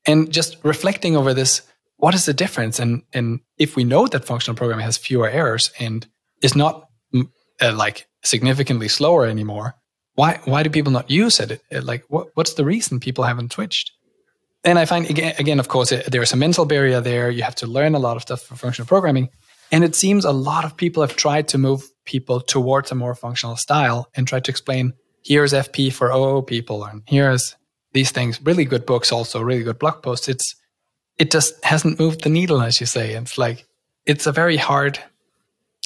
Speaker 2: And just reflecting over this what is the difference? And and if we know that functional programming has fewer errors and is not mm, uh, like significantly slower anymore, why why do people not use it? Like what what's the reason people haven't switched? And I find again, again of course, it, there's a mental barrier there. You have to learn a lot of stuff for functional programming, and it seems a lot of people have tried to move people towards a more functional style and try to explain here's FP for OO people, and here's these things. Really good books, also really good blog posts. It's it just hasn't moved the needle, as you say. It's like it's a very hard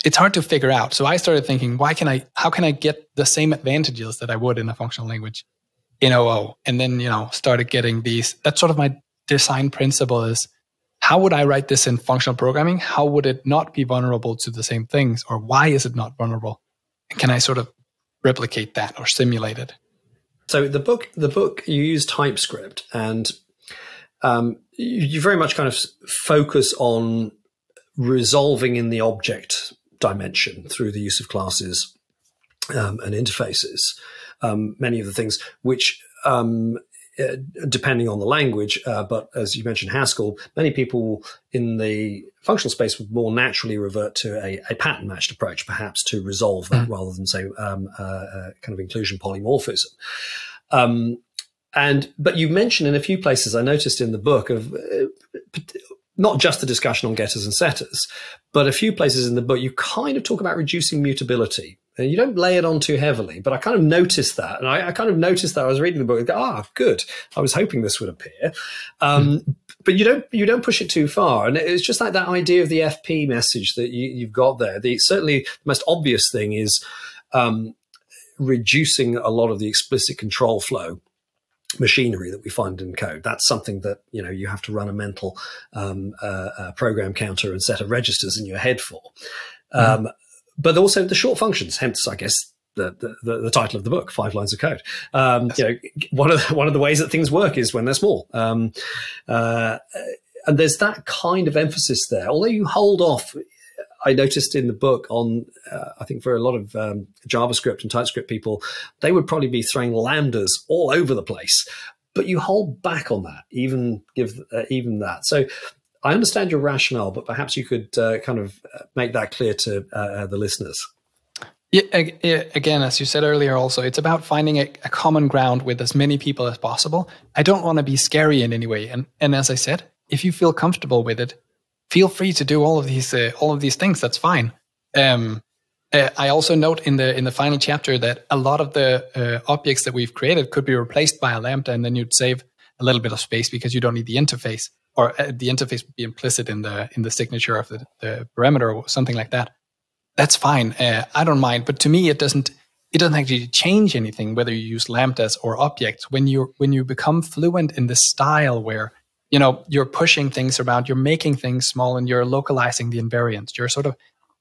Speaker 2: it's hard to figure out. So I started thinking, why can I how can I get the same advantages that I would in a functional language in OO? And then, you know, started getting these that's sort of my design principle is how would I write this in functional programming? How would it not be vulnerable to the same things? Or why is it not vulnerable? And can I sort of replicate that or simulate it?
Speaker 1: So the book, the book, you use TypeScript, and um, you very much kind of focus on resolving in the object dimension through the use of classes um, and interfaces. Um, many of the things which, um, uh, depending on the language, uh, but as you mentioned, Haskell, many people in the functional space would more naturally revert to a, a pattern matched approach, perhaps to resolve that mm. rather than say um, uh, uh, kind of inclusion polymorphism. Um, and but you mentioned in a few places I noticed in the book of uh, not just the discussion on getters and setters, but a few places in the book you kind of talk about reducing mutability And you don't lay it on too heavily, but I kind of noticed that. And I, I kind of noticed that I was reading the book and go, ah, good. I was hoping this would appear. Um, mm. But you don't you don't push it too far. And it's just like that idea of the FP message that you, have got there. The certainly the most obvious thing is um, reducing a lot of the explicit control flow machinery that we find in code. That's something that you know you have to run a mental um, uh, uh, program counter and set of registers in your head for. Mm-hmm. Um, but also the short functions. Hence, I guess. The, the, the, title of the book, Five Lines of Code. Um, yes. You know, one of the, one of the ways that things work is when they're small. Um, uh, and there's that kind of emphasis there. Although you hold off I noticed in the book on, uh, I think for a lot of um, JavaScript and TypeScript people, they would probably be throwing lambdas all over the place. But you hold back on that, even give uh, even that. So I understand your rationale, but perhaps you could uh, kind of uh, make that clear to uh, uh, the listeners.
Speaker 2: Yeah, again, as you said earlier, also, it's about finding a, a, common ground with as many people as possible. I don't want to be scary in any way. And, and as I said, if you feel comfortable with it, feel free to do all of these uh, all of these things. That's fine. Um, uh, I also note in the in the final chapter that a lot of the uh, objects that we've created could be replaced by a lambda, and then you'd save a little bit of space because you don't need the interface, or uh, the interface would be implicit in the in the signature of the, the parameter or something like that. That's fine. Uh, I don't mind, but to me, it doesn't it doesn't actually change anything whether you use lambdas or objects when you when you become fluent in the style where you know you're pushing things around you're making things small and you're localizing the invariants you're sort of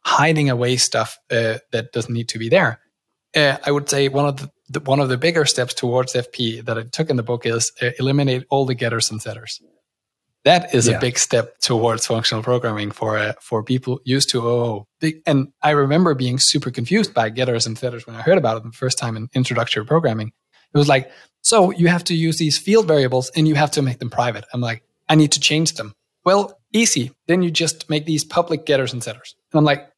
Speaker 2: hiding away stuff uh, that doesn't need to be there uh, i would say one of the, the, one of the bigger steps towards fp that i took in the book is uh, eliminate all the getters and setters that is yeah. a big step towards functional programming for uh, for people used to OO. And I remember being super confused by getters and setters when I heard about it the first time in introductory programming. It was like, so you have to use these field variables and you have to make them private. I'm like, I need to change them. Well, easy. Then you just make these public getters and setters. And I'm like,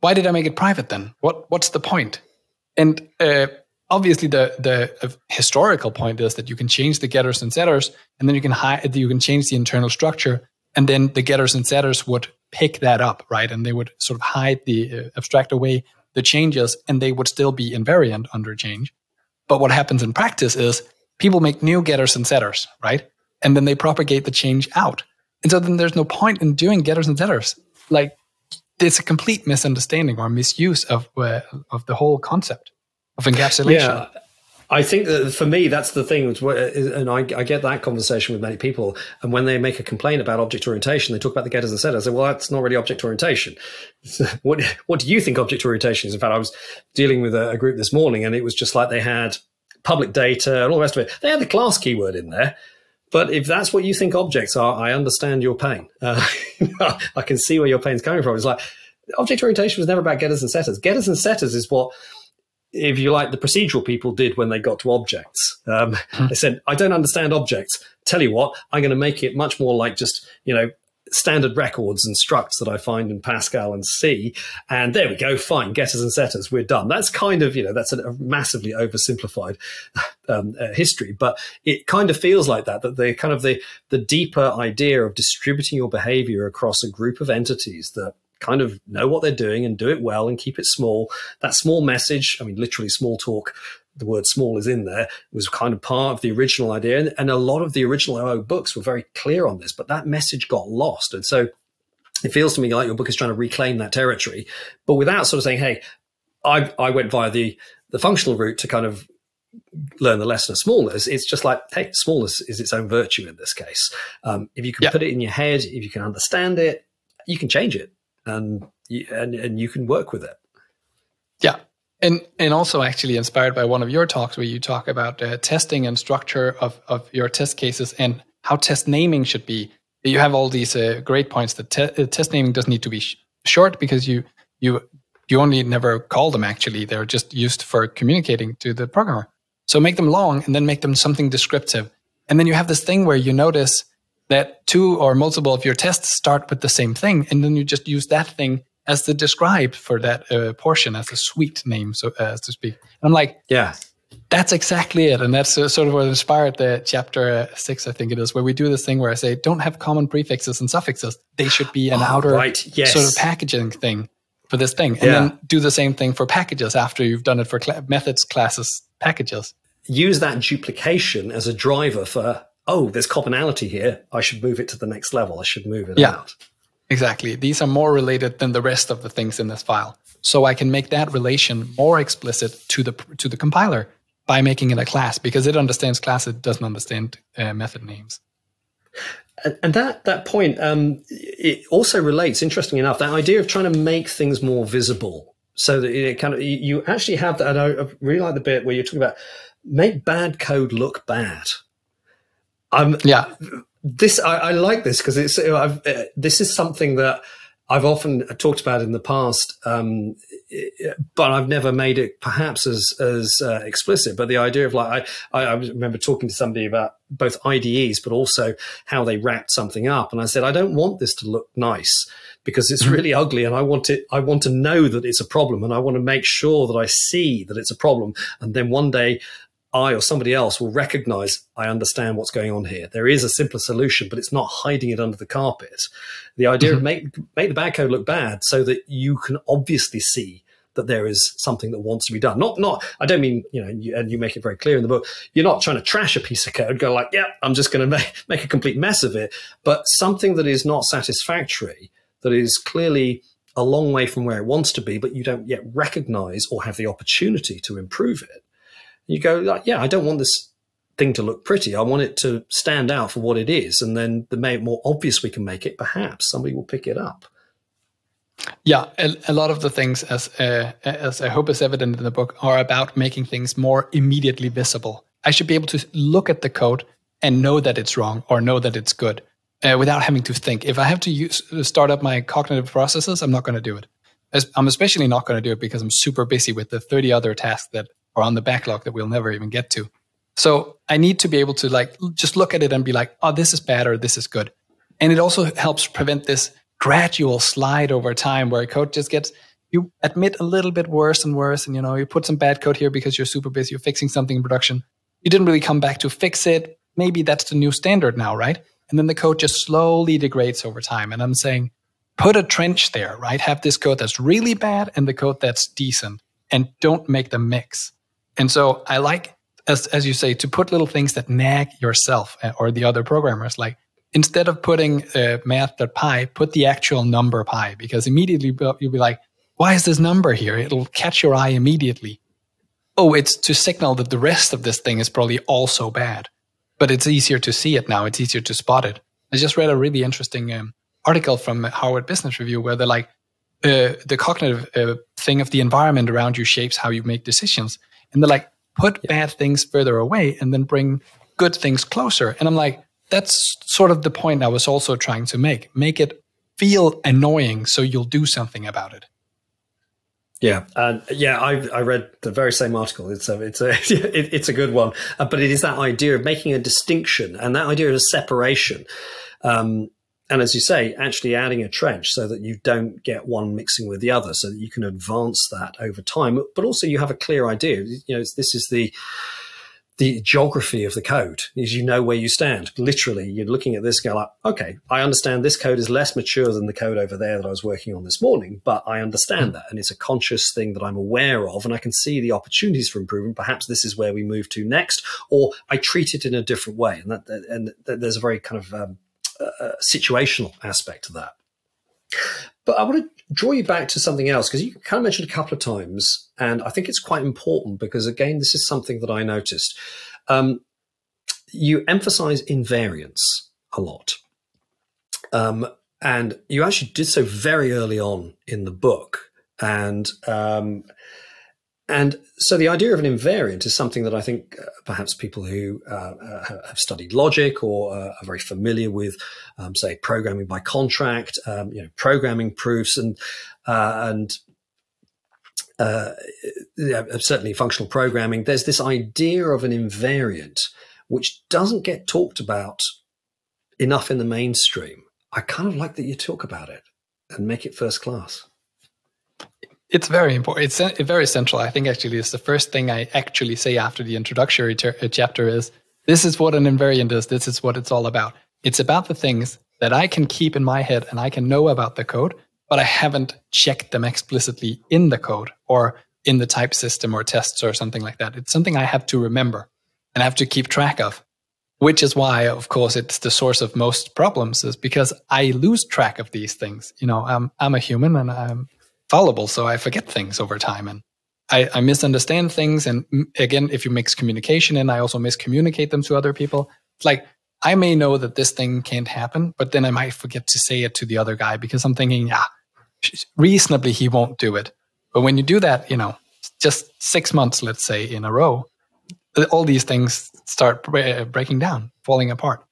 Speaker 2: why did I make it private then? What what's the point? And uh, obviously, the the uh, historical point is that you can change the getters and setters, and then you can hide, you can change the internal structure, and then the getters and setters would pick that up, right? And they would sort of hide the uh, abstract away the changes, and they would still be invariant under change. But what happens in practice is people make new getters and setters, right? And then they propagate the change out. And so then there's no point in doing getters and setters. Like it's a complete misunderstanding or misuse of uh, of the whole concept of encapsulation.
Speaker 1: Yeah. I think that for me, that's the thing, and I, I, get that conversation with many people. And when they make a complaint about object orientation, they talk about the getters and setters. I say, well, that's not really object orientation. what What do you think object orientation is? In fact, I was dealing with a, a group this morning, and it was just like they had public data and all the rest of it. They had the class keyword in there. But if that's what you think objects are, I understand your pain. Uh, I can see where your pain's coming from. It's like object orientation was never about getters and setters. Getters and setters is what if you like, the procedural people did when they got to objects. Um, hmm. They said, I don't understand objects. Tell you what, I'm going to make it much more like just, you know, standard records and structs that I find in Pascal and C. And there we go, fine, getters and setters, we're done. That's kind of, you know, that's a, massively oversimplified um, uh, history, but it kind of feels like that, that the kind of the, the deeper idea of distributing your behavior across a group of entities that kind of know what they're doing and do it well and keep it small. That small message, I mean, literally Smalltalk, the word small is in there, was kind of part of the original idea. And, and a lot of the original OO books were very clear on this, but that message got lost. And so it feels to me like your book is trying to reclaim that territory, but without sort of saying, hey, I, I went via the, the functional route to kind of learn the lesson of smallness. It's just like, hey, smallness is its own virtue in this case. Um, if you can yeah. put it in your head, if you can understand it, you can change it and and and you can work with it.
Speaker 2: Yeah, and and also actually inspired by one of your talks where you talk about uh, testing and structure of of your test cases and how test naming should be. You have all these uh, great points that te- uh, test naming doesn't need to be sh- short because you you you only never call them actually they're just used for communicating to the programmer. So make them long and then make them something descriptive. And then you have this thing where you notice that two or multiple of your tests start with the same thing, and then you just use that thing as the describe for that uh, portion as a suite name, so uh, to speak. And I'm like,
Speaker 1: yeah,
Speaker 2: that's exactly it, and that's uh, sort of what inspired the chapter uh, six, I think it is, where we do this thing where I say, don't have common prefixes and suffixes; they should be an oh, outer
Speaker 1: right. yes.
Speaker 2: sort of packaging thing. for this thing, and yeah. then do the same thing for packages after you've done it for cl- methods, classes, packages.
Speaker 1: Use that duplication as a driver for oh, there's commonality here. I should move it to the next level. I should move it
Speaker 2: yeah,
Speaker 1: out.
Speaker 2: Exactly. These are more related than the rest of the things in this file. So I can make that relation more explicit to the to the compiler by making it a class because it understands class. It doesn't understand uh, method names.
Speaker 1: And that that point, um, it also relates. Interesting enough, that idea of trying to make things more visible, so that it kind of you actually have that. I really like the bit where you're talking about make bad code look bad.
Speaker 2: Um, yeah,
Speaker 1: this I, I like this because it's uh, this is something that I've often talked about in the past, um, but I've never made it perhaps as as uh, explicit. But the idea of like I, I remember talking to somebody about both IDEs, but also how they wrapped something up, and I said I don't want this to look nice because it's mm-hmm. really ugly, and I want it. I want to know that it's a problem, and I want to make sure that I see that it's a problem, and then one day I or somebody else will recognize I understand what's going on here. There is a simpler solution, but it's not hiding it under the carpet. The idea mm-hmm. of make make the bad code look bad so that you can obviously see that there is something that wants to be done. Not not I don't mean, you know, you, and you make it very clear in the book, you're not trying to trash a piece of code, go like, yeah, I'm just going to make, make a complete mess of it, but something that is not satisfactory, that is clearly a long way from where it wants to be, but you don't yet recognize or have the opportunity to improve it you go like, yeah, I don't want this thing to look pretty. I want it to stand out for what it is. And then the more obvious we can make it, perhaps somebody will pick it up.
Speaker 2: Yeah, a, a lot of the things, as uh, as I hope is evident in the book, are about making things more immediately visible. I should be able to look at the code and know that it's wrong or know that it's good uh, without having to think. If I have to use start up my cognitive processes, I'm not going to do it. I'm especially not going to do it because I'm super busy with the 30 other tasks that or on the backlog that we'll never even get to. So I need to be able to like just look at it and be like, oh, this is bad or this is good. And it also helps prevent this gradual slide over time where code just gets you admit a little bit worse and worse. And you know, you put some bad code here because you're super busy, you're fixing something in production. You didn't really come back to fix it. Maybe that's the new standard now, right? And then the code just slowly degrades over time. And I'm saying, put a trench there, right? Have this code that's really bad and the code that's decent and don't make them mix. And so I like, as, as you say, to put little things that nag yourself eh, or the other programmers. Like instead of putting uh, Math.PI, put the actual number pi, because immediately you'll be like, why is this number here? It'll catch your eye immediately. Oh, it's to signal that the rest of this thing is probably also bad. But it's easier to see it now. It's easier to spot it. I just read a really interesting um, article from Harvard Business Review where they're like, uh, the cognitive uh, thing of the environment around you shapes how you make decisions and they're like put yeah. bad things further away and then bring good things closer and i'm like that's sort of the point i was also trying to make make it feel annoying so you'll do something about it
Speaker 1: yeah, and yeah, I, I read the very same article. It's a it's a it, it's a good one, uh, but it is that idea of making a distinction and that idea of a separation. Um, and as you say, actually adding a trench so that you don't get one mixing with the other, so that you can advance that over time. But also, you have a clear idea. You know, this is the the geography of the code is you know where you stand. Literally, you're looking at this, go like, okay, I understand this code is less mature than the code over there that I was working on this morning, but I understand that, and it's a conscious thing that I'm aware of, and I can see the opportunities for improvement. Perhaps this is where we move to next, or I treat it in a different way, and that and there's a very kind of um, situational aspect to that. But I want to draw you back to something else because you kind of mentioned a couple of times, and I think it's quite important because, again, this is something that I noticed. Um, you emphasize invariance a lot. Um, and you actually did so very early on in the book. And um, and so the idea of an invariant is something that I think uh, perhaps people who uh, uh have studied logic or uh, are very familiar with, um, say, programming by contract, um, you know, programming proofs, and uh, and certainly functional programming. There's this idea of an invariant which doesn't get talked about enough in the mainstream. I kind of like that you talk about it and make it first class.
Speaker 2: It's very important. It's very central. I think actually it's the first thing I actually say after the introductory ter- uh, chapter is this is what an invariant is. This is what it's all about. It's about the things that I can keep in my head and I can know about the code but I haven't checked them explicitly in the code or in the type system or tests or something like that. It's something I have to remember and I have to keep track of, which is why, of course, it's the source of most problems is because I lose track of these things. You know, I'm, I'm a human and I'm fallible, so I forget things over time and I, I misunderstand things. And again, if you mix communication in, I also miscommunicate them to other people. It's like, I may know that this thing can't happen, but then I might forget to say it to the other guy because I'm thinking, yeah, reasonably he won't do it. But when you do that, you know, just six months, let's say, in a row, all these things start breaking down, falling apart.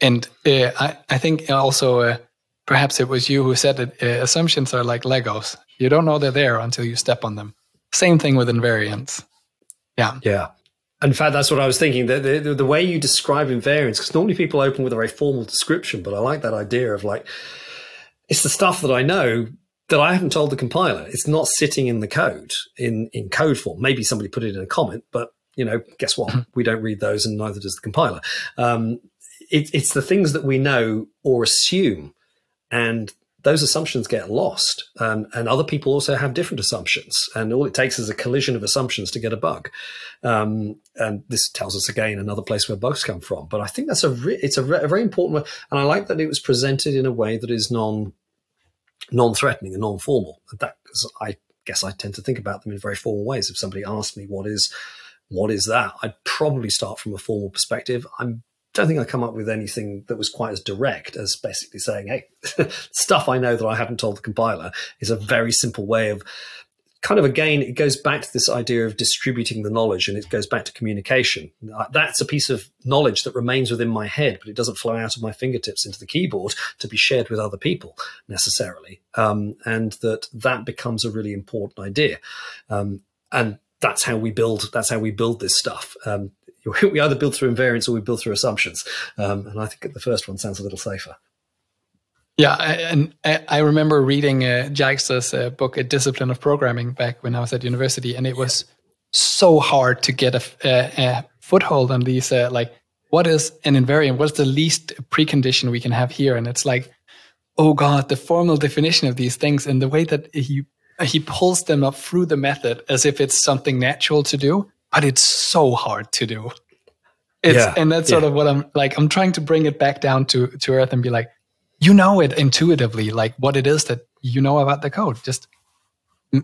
Speaker 2: And uh, I, I think also uh, perhaps it was you who said that uh, assumptions are like Legos. You don't know they're there until you step on them. Same thing with invariants. Yeah.
Speaker 1: Yeah. In fact, that's what I was thinking. The, the, the way you describe invariants, because normally people open with a very formal description, but I like that idea of like, it's the stuff that I know that I haven't told the compiler. It's not sitting in the code in, in code form. Maybe somebody put it in a comment, but you know, guess what? we don't read those and neither does the compiler. Um, it, it's the things that we know or assume. And those assumptions get lost. Um, and other people also have different assumptions. And all it takes is a collision of assumptions to get a bug. Um, and this tells us again another place where bugs come from. But I think that's a it's a, a, very important one. And I like that it was presented in a way that is non non-threatening and non-formal. That because I guess I tend to think about them in very formal ways. If somebody asked me what is what is that, I'd probably start from a formal perspective. I'm don't think I come up with anything that was quite as direct as basically saying, "Hey, stuff I know that I haven't told the compiler is a very simple way of." Kind of again, it goes back to this idea of distributing the knowledge and it goes back to communication. Uh, that's a piece of knowledge that remains within my head, but it doesn't flow out of my fingertips into the keyboard to be shared with other people necessarily. Um, and that that becomes a really important idea. Um, and that's how we build that's how we build this stuff um, we either build through invariants or we build through assumptions. Um, and I think the first one sounds a little safer.
Speaker 2: Yeah, and I remember reading uh, Dijkstra's uh, book, A Discipline of Programming, back when I was at university, and it was so hard to get a, a, a foothold on these. Uh, like, what is an invariant? What's the least precondition we can have here? And it's like, oh god, the formal definition of these things and the way that he he pulls them up through the method as if it's something natural to do but it's so hard to do. It's, yeah, and that's sort yeah. of what I'm like. I'm trying to bring it back down to, to earth and be like, you know it intuitively, like what it is that you know about the code. Just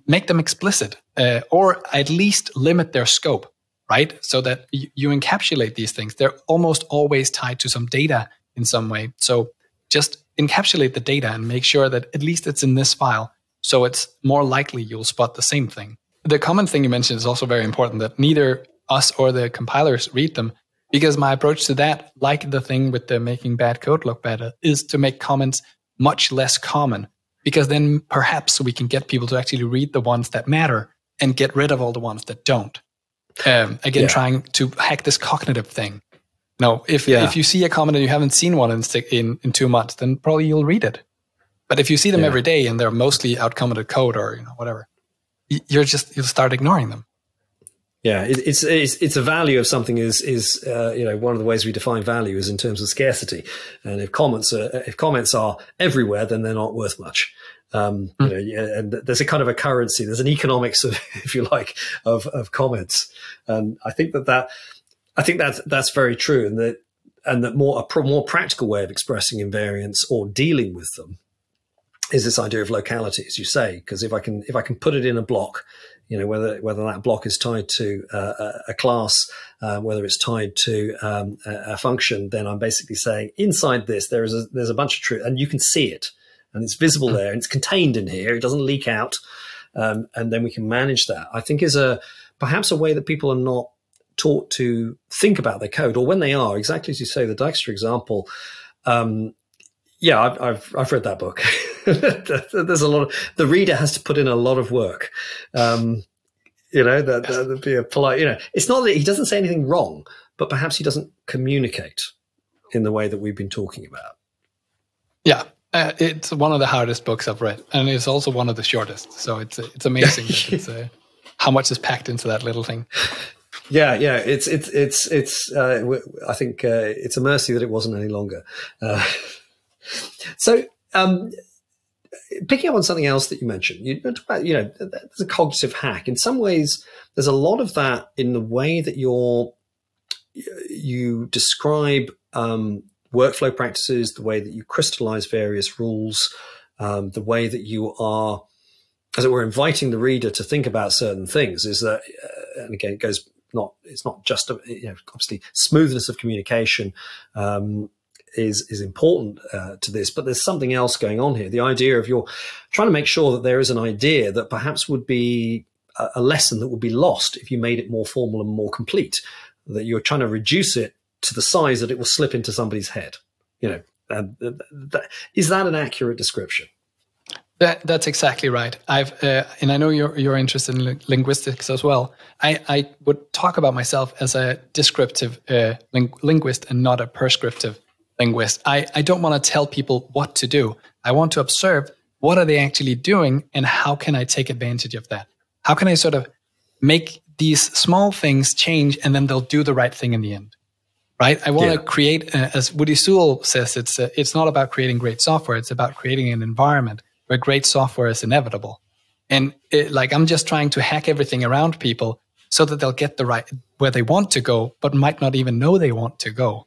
Speaker 2: make them explicit uh, or at least limit their scope, right? So that y- you encapsulate these things. They're almost always tied to some data in some way. So just encapsulate the data and make sure that at least it's in this file. So it's more likely you'll spot the same thing the common thing you mentioned is also very important that neither us or the compilers read them because my approach to that, like the thing with the making bad code look better, is to make comments much less common because then perhaps we can get people to actually read the ones that matter and get rid of all the ones that don't. Um, again, yeah. trying to hack this cognitive thing. No, if yeah. if you see a comment and you haven't seen one in, in in two months, then probably you'll read it. But if you see them yeah. every day and they're mostly outcommented code or you know whatever, you're just you'll start ignoring them.
Speaker 1: Yeah, it, it's, it's it's a value of something is is uh, you know one of the ways we define value is in terms of scarcity, and if comments are if comments are everywhere, then they're not worth much. Um, mm. you know, and there's a kind of a currency, there's an economics of, if you like, of of comments, and I think that that I think that's that's very true, and that and that more a more practical way of expressing invariants or dealing with them is this idea of locality, as you say, because if I can if I can put it in a block, you know whether whether that block is tied to uh, a, class, uh, whether it's tied to um, a, a, function, then I'm basically saying inside this there is a there's a bunch of truth, and you can see it, and it's visible hmm. there, and it's contained in here. It doesn't leak out, um, and then we can manage that. I think is a perhaps a way that people are not taught to think about their code, or when they are, exactly as you say, the Dijkstra example. Um, yeah, I've, I've, I've read that book. There's a lot of the reader has to put in a lot of work. Um, you know, that would be a polite. You know, it's not that he doesn't say anything wrong, but perhaps he doesn't communicate in the way that we've been talking about.
Speaker 2: Yeah, uh, it's one of the hardest books I've read, and it's also one of the shortest. So it's it's amazing it's, uh, how much is packed into that little thing.
Speaker 1: Yeah, yeah, it's it's it's it's. Uh, I think uh, it's a mercy that it wasn't any longer. Uh, so, um, picking up on something else that you mentioned, you talk about, you know, there's a cognitive hack. In some ways, there's a lot of that in the way that you're, you describe um, workflow practices, the way that you crystallize various rules, um, the way that you are, as it were, inviting the reader to think about certain things is that, uh, and again, it goes not, it's not just, you know, obviously smoothness of communication, um, is is important uh, to this, but there's something else going on here. The idea of you're trying to make sure that there is an idea that perhaps would be a, a lesson that would be lost if you made it more formal and more complete. That you're trying to reduce it to the size that it will slip into somebody's head. You know, uh, that, is that an accurate description?
Speaker 2: That, that's exactly right. I've uh, and I know you're you're interested in linguistics as well. I, I would talk about myself as a descriptive uh, ling- linguist and not a prescriptive linguist. I, I don't want to tell people what to do. I want to observe what are they actually doing and how can I take advantage of that? How can I sort of make these small things change and then they'll do the right thing in the end? Right? I want yeah. to create, uh, as Woody Zuill says, it's uh, it's not about creating great software. It's about creating an environment where great software is inevitable. And it, like I'm just trying to hack everything around people so that they'll get the right where they want to go, but might not even know they want to go.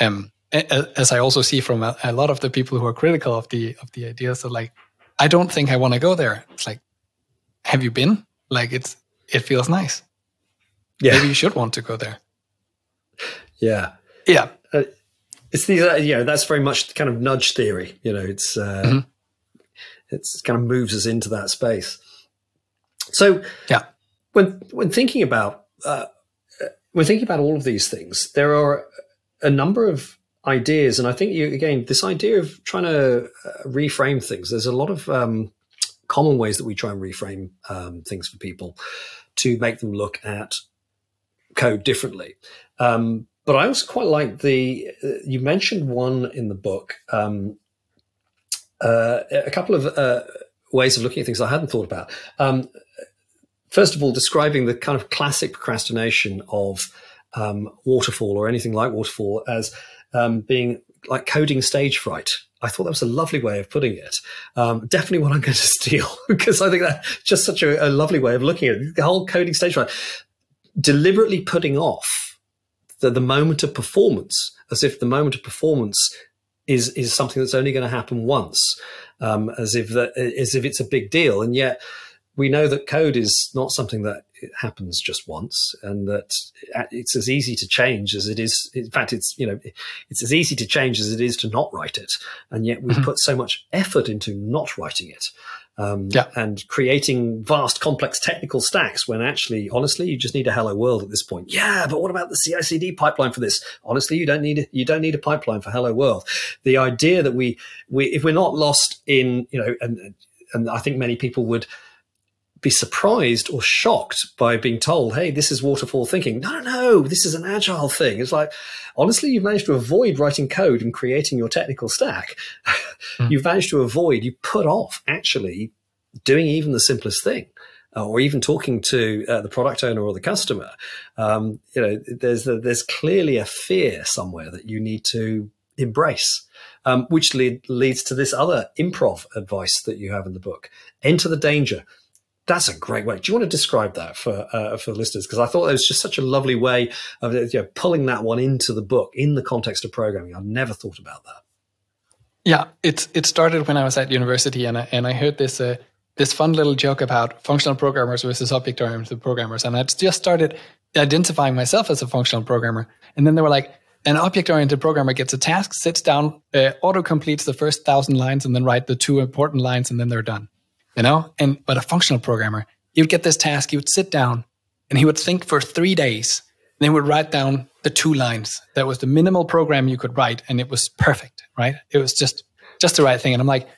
Speaker 2: Um, as I also see from a, lot of the people who are critical of the of the ideas, so like, I don't think I want to go there. It's like, have you been? Like, it's it feels nice. Yeah, maybe you should want to go there.
Speaker 1: Yeah,
Speaker 2: yeah.
Speaker 1: Uh, it's the uh, you know that's very much kind of nudge theory. You know, it's uh, mm-hmm. it's kind of moves us into that space. So
Speaker 2: yeah,
Speaker 1: when when thinking about uh, when thinking about all of these things, there are a number of ideas. And I think you, again, this idea of trying to uh, reframe things, there's a lot of um, common ways that we try and reframe um, things for people to make them look at code differently. Um, but I also quite like the, uh, you mentioned one in the book, um, uh, a couple of uh, ways of looking at things I hadn't thought about. Um, first of all, describing the kind of classic procrastination of um, waterfall or anything like waterfall as um, being like coding stage fright. I thought that was a lovely way of putting it. Um, definitely what I'm going to steal because I think that's just such a, a, lovely way of looking at it. The whole coding stage fright, deliberately putting off the, the moment of performance as if the moment of performance is is something that's only going to happen once, um, as if that as if it's a big deal, and yet we know that code is not something that happens just once and that it's as easy to change as it is in fact it's you know it's as easy to change as it is to not write it. And yet we mm-hmm. put so much effort into not writing it. Um, yeah. and creating vast complex technical stacks when actually honestly you just need a hello world at this point. Yeah but what about the CI/CD pipeline for this? Honestly you don't need you don't need a pipeline for hello world. The idea that we we if we're not lost in you know and and I think many people would be surprised or shocked by being told, hey, this is waterfall thinking. No, no, no, this is an agile thing. It's like, honestly, you've managed to avoid writing code and creating your technical stack. Mm. you've managed to avoid, you put off actually doing even the simplest thing. Uh, or even talking to uh, the product owner or the customer, um, you know, there's there's clearly a fear somewhere that you need to embrace, um, which lead, leads to this other improv advice that you have in the book: enter the danger that's a great way. Do you want to describe that for uh, for listeners? Because I thought it was just such a lovely way of you know, pulling that one into the book in the context of programming. I've never thought about that.
Speaker 2: Yeah, it it started when I was at university, and I, and I heard this uh, this fun little joke about functional programmers versus object oriented programmers, and I just started identifying myself as a functional programmer, and then they were like. An object oriented programmer gets a task, sits down, uh, auto completes the first thousand lines, and then write the two important lines, and then they're done you know? And but a functional programmer, he would get this task, he would sit down and he would think for three days. Then would write down the two lines. That was the minimal program you could write, and it was perfect, right? It was just just the right thing. And I'm like,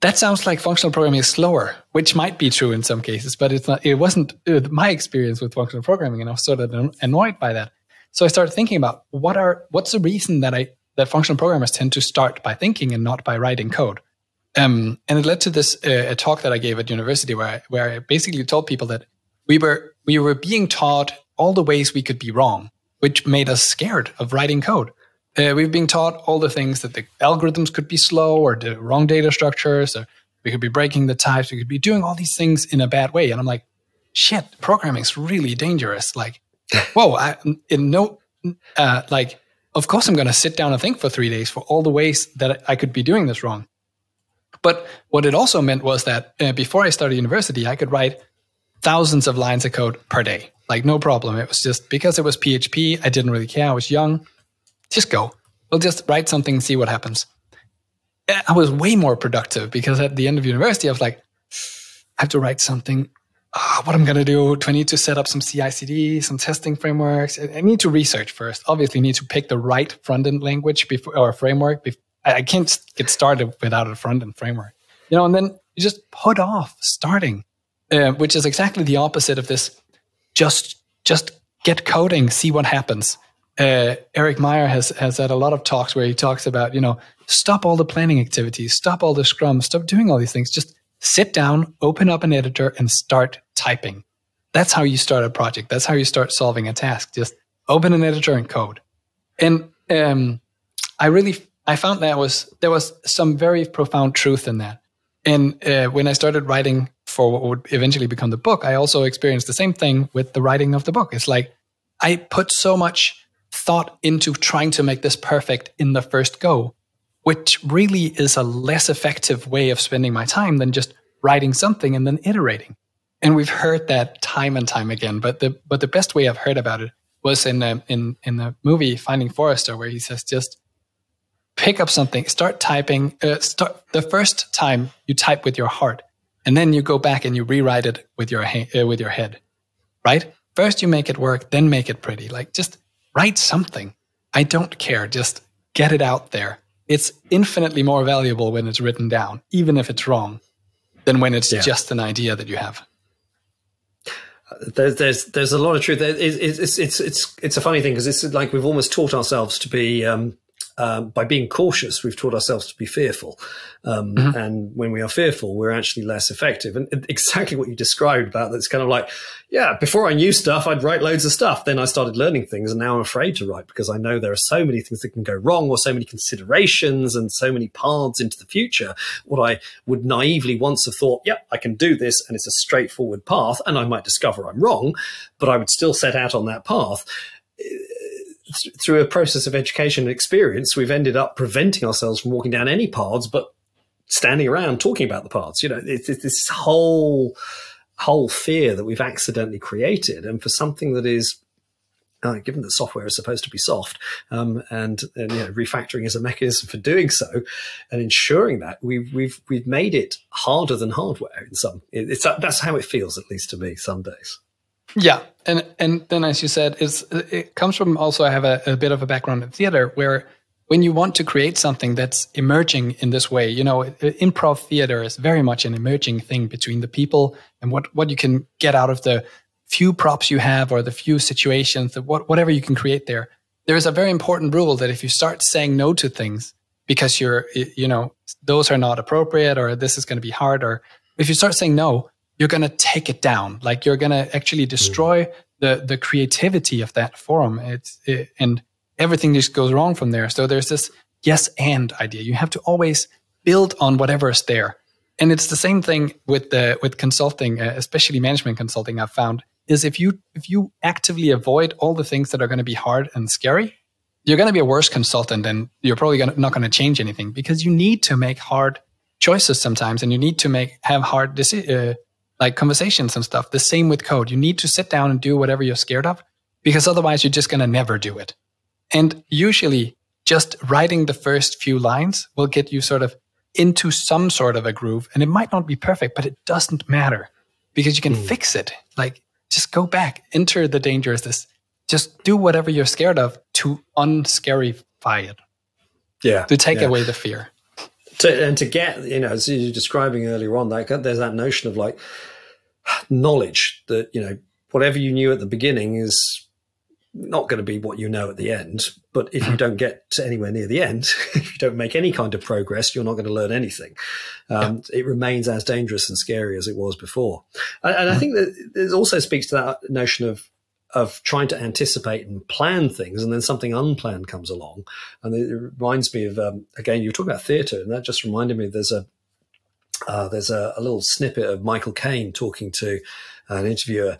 Speaker 2: that sounds like functional programming is slower, which might be true in some cases, but it's not. It wasn't uh, my experience with functional programming, and I was sort of annoyed by that. So I started thinking about what are what's the reason that I that functional programmers tend to start by thinking and not by writing code. Um, and it led to this uh, a talk that I gave at university where I, where I basically told people that we were we were being taught all the ways we could be wrong, which made us scared of writing code. Uh, we've been taught all the things that the algorithms could be slow or the wrong data structures, or we could be breaking the types, we could be doing all these things in a bad way. And I'm like, shit, programming is really dangerous. Like, whoa, I, in no, uh, like, of course I'm going to sit down and think for three days for all the ways that I could be doing this wrong. But what it also meant was that uh, before I started university, I could write thousands of lines of code per day. Like, no problem. It was just because it was PHP, I didn't really care. I was young. Just go. We'll just write something, and see what happens. I was way more productive because at the end of university, I was like, I have to write something. Oh, what am I'm going to do? Do I need to set up some CI CD, some testing frameworks? I need to research first. Obviously, need to pick the right front end language before, or framework I can't get started without a front end framework, you know. And then you just put off starting, uh, which is exactly the opposite of this. Just just get coding, see what happens. Uh, Erik Meijer has has had a lot of talks where he talks about you know stop all the planning activities, stop all the scrum, stop doing all these things. Just sit down, open up an editor, and start typing. That's how you start a project. That's how you start solving a task. Just open an editor and code. And um, I really I found that was there was some very profound truth in that. And uh, when I started writing for what would eventually become the book, I also experienced the same thing with the writing of the book. It's like I put so much thought into trying to make this perfect in the first go, which really is a less effective way of spending my time than just writing something and then iterating. And we've heard that time and time again. But the but the best way I've heard about it was in um, in in the movie Finding Forrester, where he says just pick up something, start typing. Uh, start the first time you type with your heart, and then you go back and you rewrite it with your ha- uh, with your head. Right? First, you make it work, then make it pretty. Like just write something. I don't care. Just get it out there. It's infinitely more valuable when it's written down, even if it's wrong, than when it's yeah. just an idea that you have.
Speaker 1: There's there's there's a lot of truth. It's it's it's it's, it's a funny thing because it's like we've almost taught ourselves to be um, um, by being cautious, we've taught ourselves to be fearful. Um, mm-hmm. And when we are fearful, we're actually less effective. And exactly what you described about that's kind of like, yeah, before I knew stuff, I'd write loads of stuff. Then I started learning things, and now I'm afraid to write because I know there are so many things that can go wrong, or so many considerations, and so many paths into the future. What I would naively once have thought, yeah, I can do this, and it's a straightforward path, and I might discover I'm wrong, but I would still set out on that path through a process of education and experience, we've ended up preventing ourselves from walking down any paths, but standing around talking about the paths. You know, it's, it's this whole whole fear that we've accidentally created, and for something that is uh, given that software is supposed to be soft, um, and, and you know, refactoring is a mechanism for doing so, and ensuring that we've we've we've made it harder than hardware in some. It's that's how it feels, at least to me, some days.
Speaker 2: Yeah, and and then as you said, is it comes from also I have a, a, bit of a background in theater where when you want to create something that's emerging in this way, you know, improv theater is very much an emerging thing between the people and what what you can get out of the few props you have or the few situations that what, whatever you can create there. There is a very important rule that if you start saying no to things because you're you know those are not appropriate or this is going to be hard or if you start saying no you're going to take it down. Like you're going to actually mm. destroy mm. the the creativity of that forum. It's it, and everything just goes wrong from there. So there's this yes and idea. You have to always build on whatever is there. And it's the same thing with the with consulting, uh, especially management consulting. I've found is if you if you actively avoid all the things that are going to be hard and scary, you're going to be a worse consultant, and you're probably gonna, not going to change anything because you need to make hard choices sometimes, and you need to make have hard deci- uh, like conversations and stuff. The same with code. You need to sit down and do whatever you're scared of because otherwise you're just going to never do it. And usually just writing the first few lines will get you sort of into some sort of a groove. And it might not be perfect, but it doesn't matter because you can mm. fix it. Like just go back, enter the dangerousness, just do whatever you're scared of to unscarify it.
Speaker 1: Yeah.
Speaker 2: To take
Speaker 1: yeah.
Speaker 2: away the fear.
Speaker 1: To, and to get, you know, as you were describing earlier on, like there's that notion of like, knowledge that you know whatever you knew at the beginning is not going to be what you know at the end. But if you don't get to anywhere near the end, if you don't make any kind of progress, you're not going to learn anything. Um, yeah. It remains as dangerous and scary as it was before. And, and I think that it also speaks to that notion of of trying to anticipate and plan things, and then something unplanned comes along. And it reminds me of um, again, you were talking about theatre, and that just reminded me. There's a uh, there's a, a, little snippet of Michael Caine talking to an interviewer,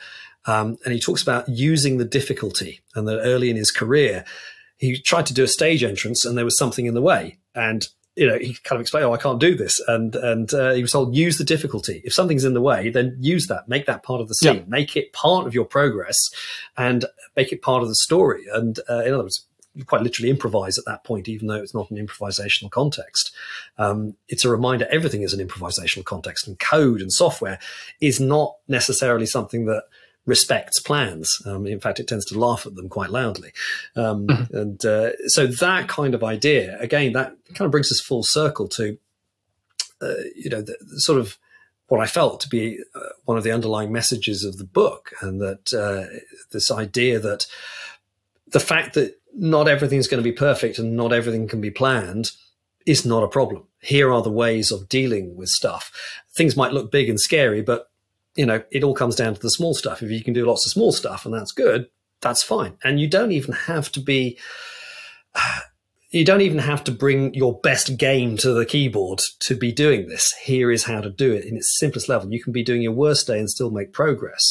Speaker 1: um, and he talks about using the difficulty, and that early in his career, he tried to do a stage entrance, and there was something in the way, and you know, he kind of explained, "Oh, I can't do this," and and uh, he was told, "Use the difficulty. If something's in the way, then use that. Make that part of the scene. Yeah. Make it part of your progress, and make it part of the story." And uh, in other words, you quite literally improvise at that point, even though it's not an improvisational context. Um, it's a reminder everything is an improvisational context, and code and software is not necessarily something that respects plans. Um, in fact, it tends to laugh at them quite loudly. Um, mm-hmm. And uh, so that kind of idea, again, that kind of brings us full circle to, uh, you know, the, the, sort of what I felt to be uh, one of the underlying messages of the book, and that uh, this idea that the fact that not everything's going to be perfect and not everything can be planned is not a problem. Here are the ways of dealing with stuff. Things might look big and scary, but you know, it all comes down to the small stuff. If you can do lots of small stuff and that's good, that's fine. And you don't even have to be, you don't even have to bring your best game to the keyboard to be doing this. Here is how to do it in its simplest level. You can be doing your worst day and still make progress.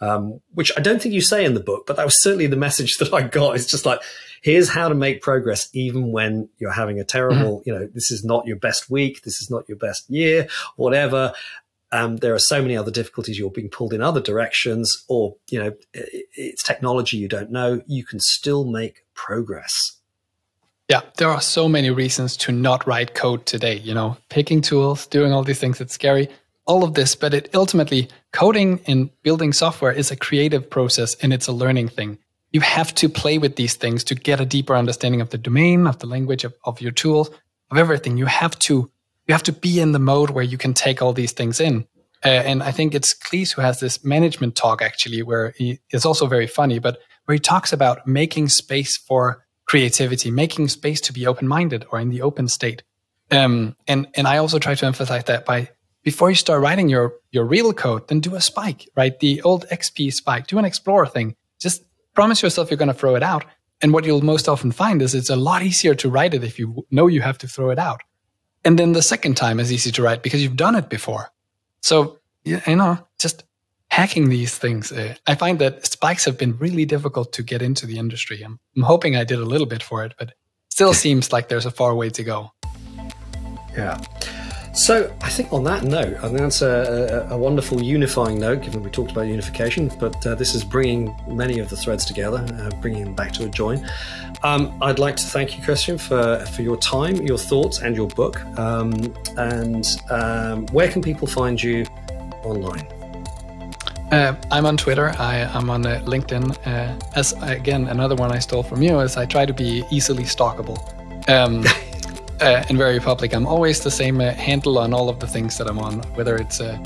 Speaker 1: Um, which I don't think you say in the book, but that was certainly the message that I got. It's just like, here's how to make progress even when you're having a terrible, mm-hmm. you know, this is not your best week, this is not your best year, whatever. Um, there are so many other difficulties. You're being pulled in other directions, or you know, it's technology you don't know. You can still make progress.
Speaker 2: Yeah, there are so many reasons to not write code today. You know, picking tools, doing all these things. It's scary. All of this, but it ultimately coding and building software is a creative process and it's a learning thing. You have to play with these things to get a deeper understanding of the domain, of the language, of, of your tools, of everything. You have to you have to be in the mode where you can take all these things in. Uh, and I think it's Cleese who has this management talk actually, where he is also very funny, but where he talks about making space for creativity, making space to be open minded or in the open state. Um, and and I also try to emphasize that by before you start writing your your real code, then do a spike, right? The old XP spike, do an explorer thing. Just promise yourself you're going to throw it out. And what you'll most often find is it's a lot easier to write it if you know you have to throw it out. And then the second time is easy to write because you've done it before. So, you know, just hacking these things. Uh, I find that spikes have been really difficult to get into the industry. I'm, I'm hoping I did a little bit for it, but still seems like there's a far way to go.
Speaker 1: Yeah. So I think on that note, I think that's a, a, a wonderful unifying note, given we talked about unification, but uh, this is bringing many of the threads together, uh, bringing them back to a join. Um, I'd like to thank you, Christian, for, for your time, your thoughts, and your book. Um, and um, where can people find you online?
Speaker 2: Uh, I'm on Twitter. I, am on uh, LinkedIn. Uh, as again, another one I stole from you is I try to be easily stalkable. Uh, and very public. I'm always the same uh, handle on all of the things that I'm on, whether it's uh,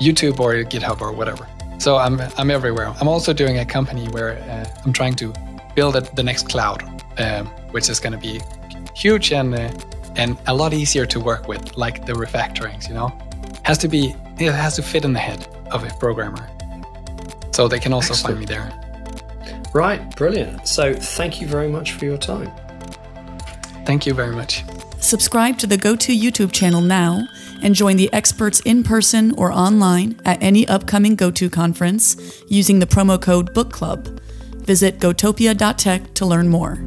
Speaker 2: YouTube or GitHub or whatever. So I'm I'm everywhere. I'm also doing a company where uh, I'm trying to build a, the next cloud, um, which is going to be huge and uh, and a lot easier to work with, like the refactorings. You know, has to be it has to fit in the head of a programmer. So they can also Excellent. find me there.
Speaker 1: Right, brilliant. So thank you very much for your time.
Speaker 2: Thank you very much.
Speaker 3: Subscribe to the GOTO YouTube channel now and join the experts in person or online at any upcoming GOTO conference using the promo code Book Club. Visit gotopia.tech to learn more.